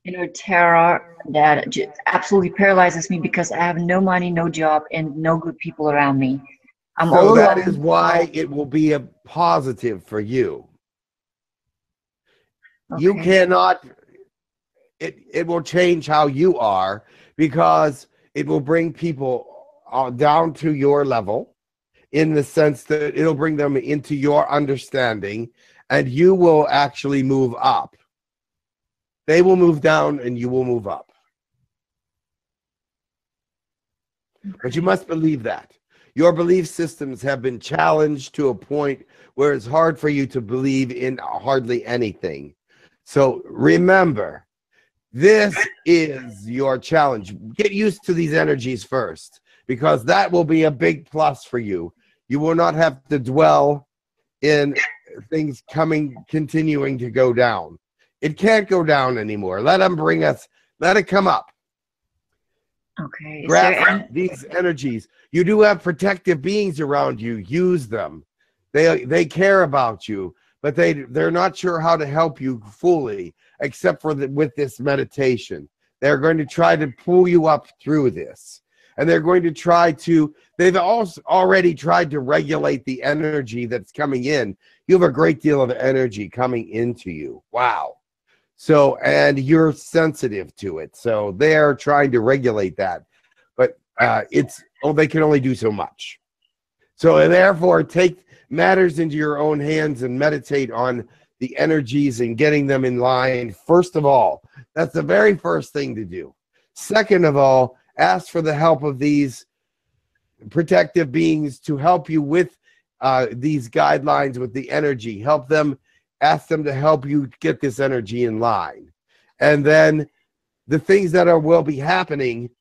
S10: inner terror that absolutely paralyzes me because I have no money, no job, and no good people around me. I'm
S1: so that is why it will be a positive for you. Okay. You cannot it it will change how you are because it will bring people uh, down to your level in the sense that it'll bring them into your understanding and you will actually move up. They will move down and you will move up. But you must believe that. Your belief systems have been challenged to a point where it's hard for you to believe in hardly anything. So remember, this is your challenge. Get used to these energies first because that will be a big plus for you. You will not have to dwell in things coming, continuing to go down. It can't go down anymore. Let them bring us, let it come up.
S10: Okay.
S1: Grab these energies. You do have protective beings around you. Use them. They they care about you, but they they're not sure how to help you fully, except for the, with this meditation. They're going to try to pull you up through this, and they're going to try to. They've also already tried to regulate the energy that's coming in. You have a great deal of energy coming into you. Wow. So, and you're sensitive to it. So they're trying to regulate that. But uh, it's, oh, they can only do so much. So, therefore, take matters into your own hands and meditate on the energies and getting them in line. First of all, that's the very first thing to do. Second of all, ask for the help of these protective beings to help you with uh, these guidelines with the energy. Help them ask them to help you get this energy in line. And then the things that are will be happening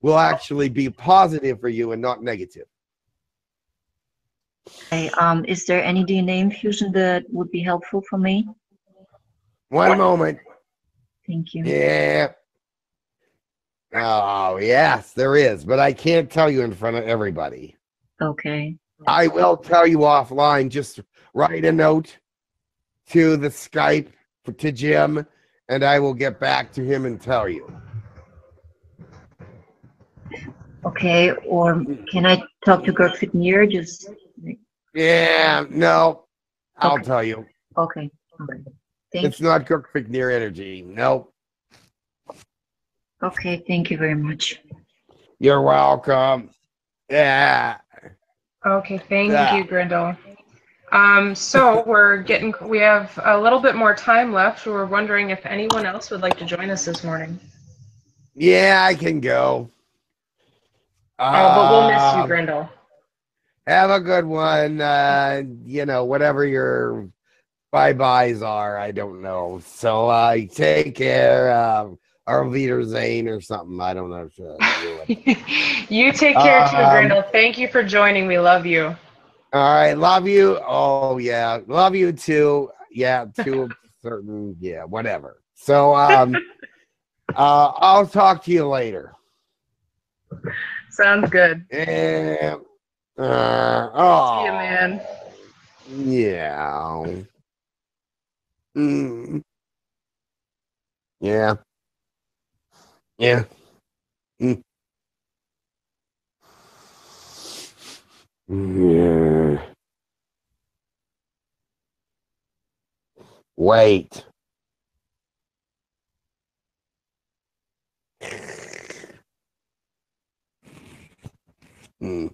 S1: will actually be positive for you and not negative.
S10: Okay, um, is there any DNA infusion that would be helpful for me?
S1: One moment.
S10: Thank you.
S1: Yeah. Oh, yes, there is, but I can't tell you in front of everybody.
S10: Okay.
S1: I will tell you offline. Just write a note to the Skype for, to Jim, and I will get back to him and tell you.
S10: Okay, or can I talk to Girk Fitneer? Just
S1: Yeah, no, I'll
S10: Okay.
S1: tell you.
S10: okay. Okay. Thank
S1: It's not Cook near energy. No,
S10: Okay, thank you very much.
S1: you're welcome. Yeah.
S2: Okay, thank
S1: Yeah.
S2: you, Grindal. Um, so we're getting, we have a little bit more time left. We're wondering if anyone else would like to join us this morning.
S1: Yeah, I can go.
S2: Oh, but we'll miss you,
S1: Um,
S2: Grindal.
S1: Have a good one. Uh, you know, whatever your bye byes are, I don't know. So uh, take care. Um, our leader Zane or something. I don't know.
S2: you take care too,
S1: Um,
S2: Grindal. Thank you for joining. We love you.
S1: All right, love you. Oh yeah, love you too. Yeah, to a certain yeah, whatever. So um, uh, I'll talk to you later.
S2: Sounds good.
S1: Yeah. Uh, oh.
S2: You, man.
S1: Yeah. Mm. Yeah. Yeah. Mm. Yeah. Wait. Mm.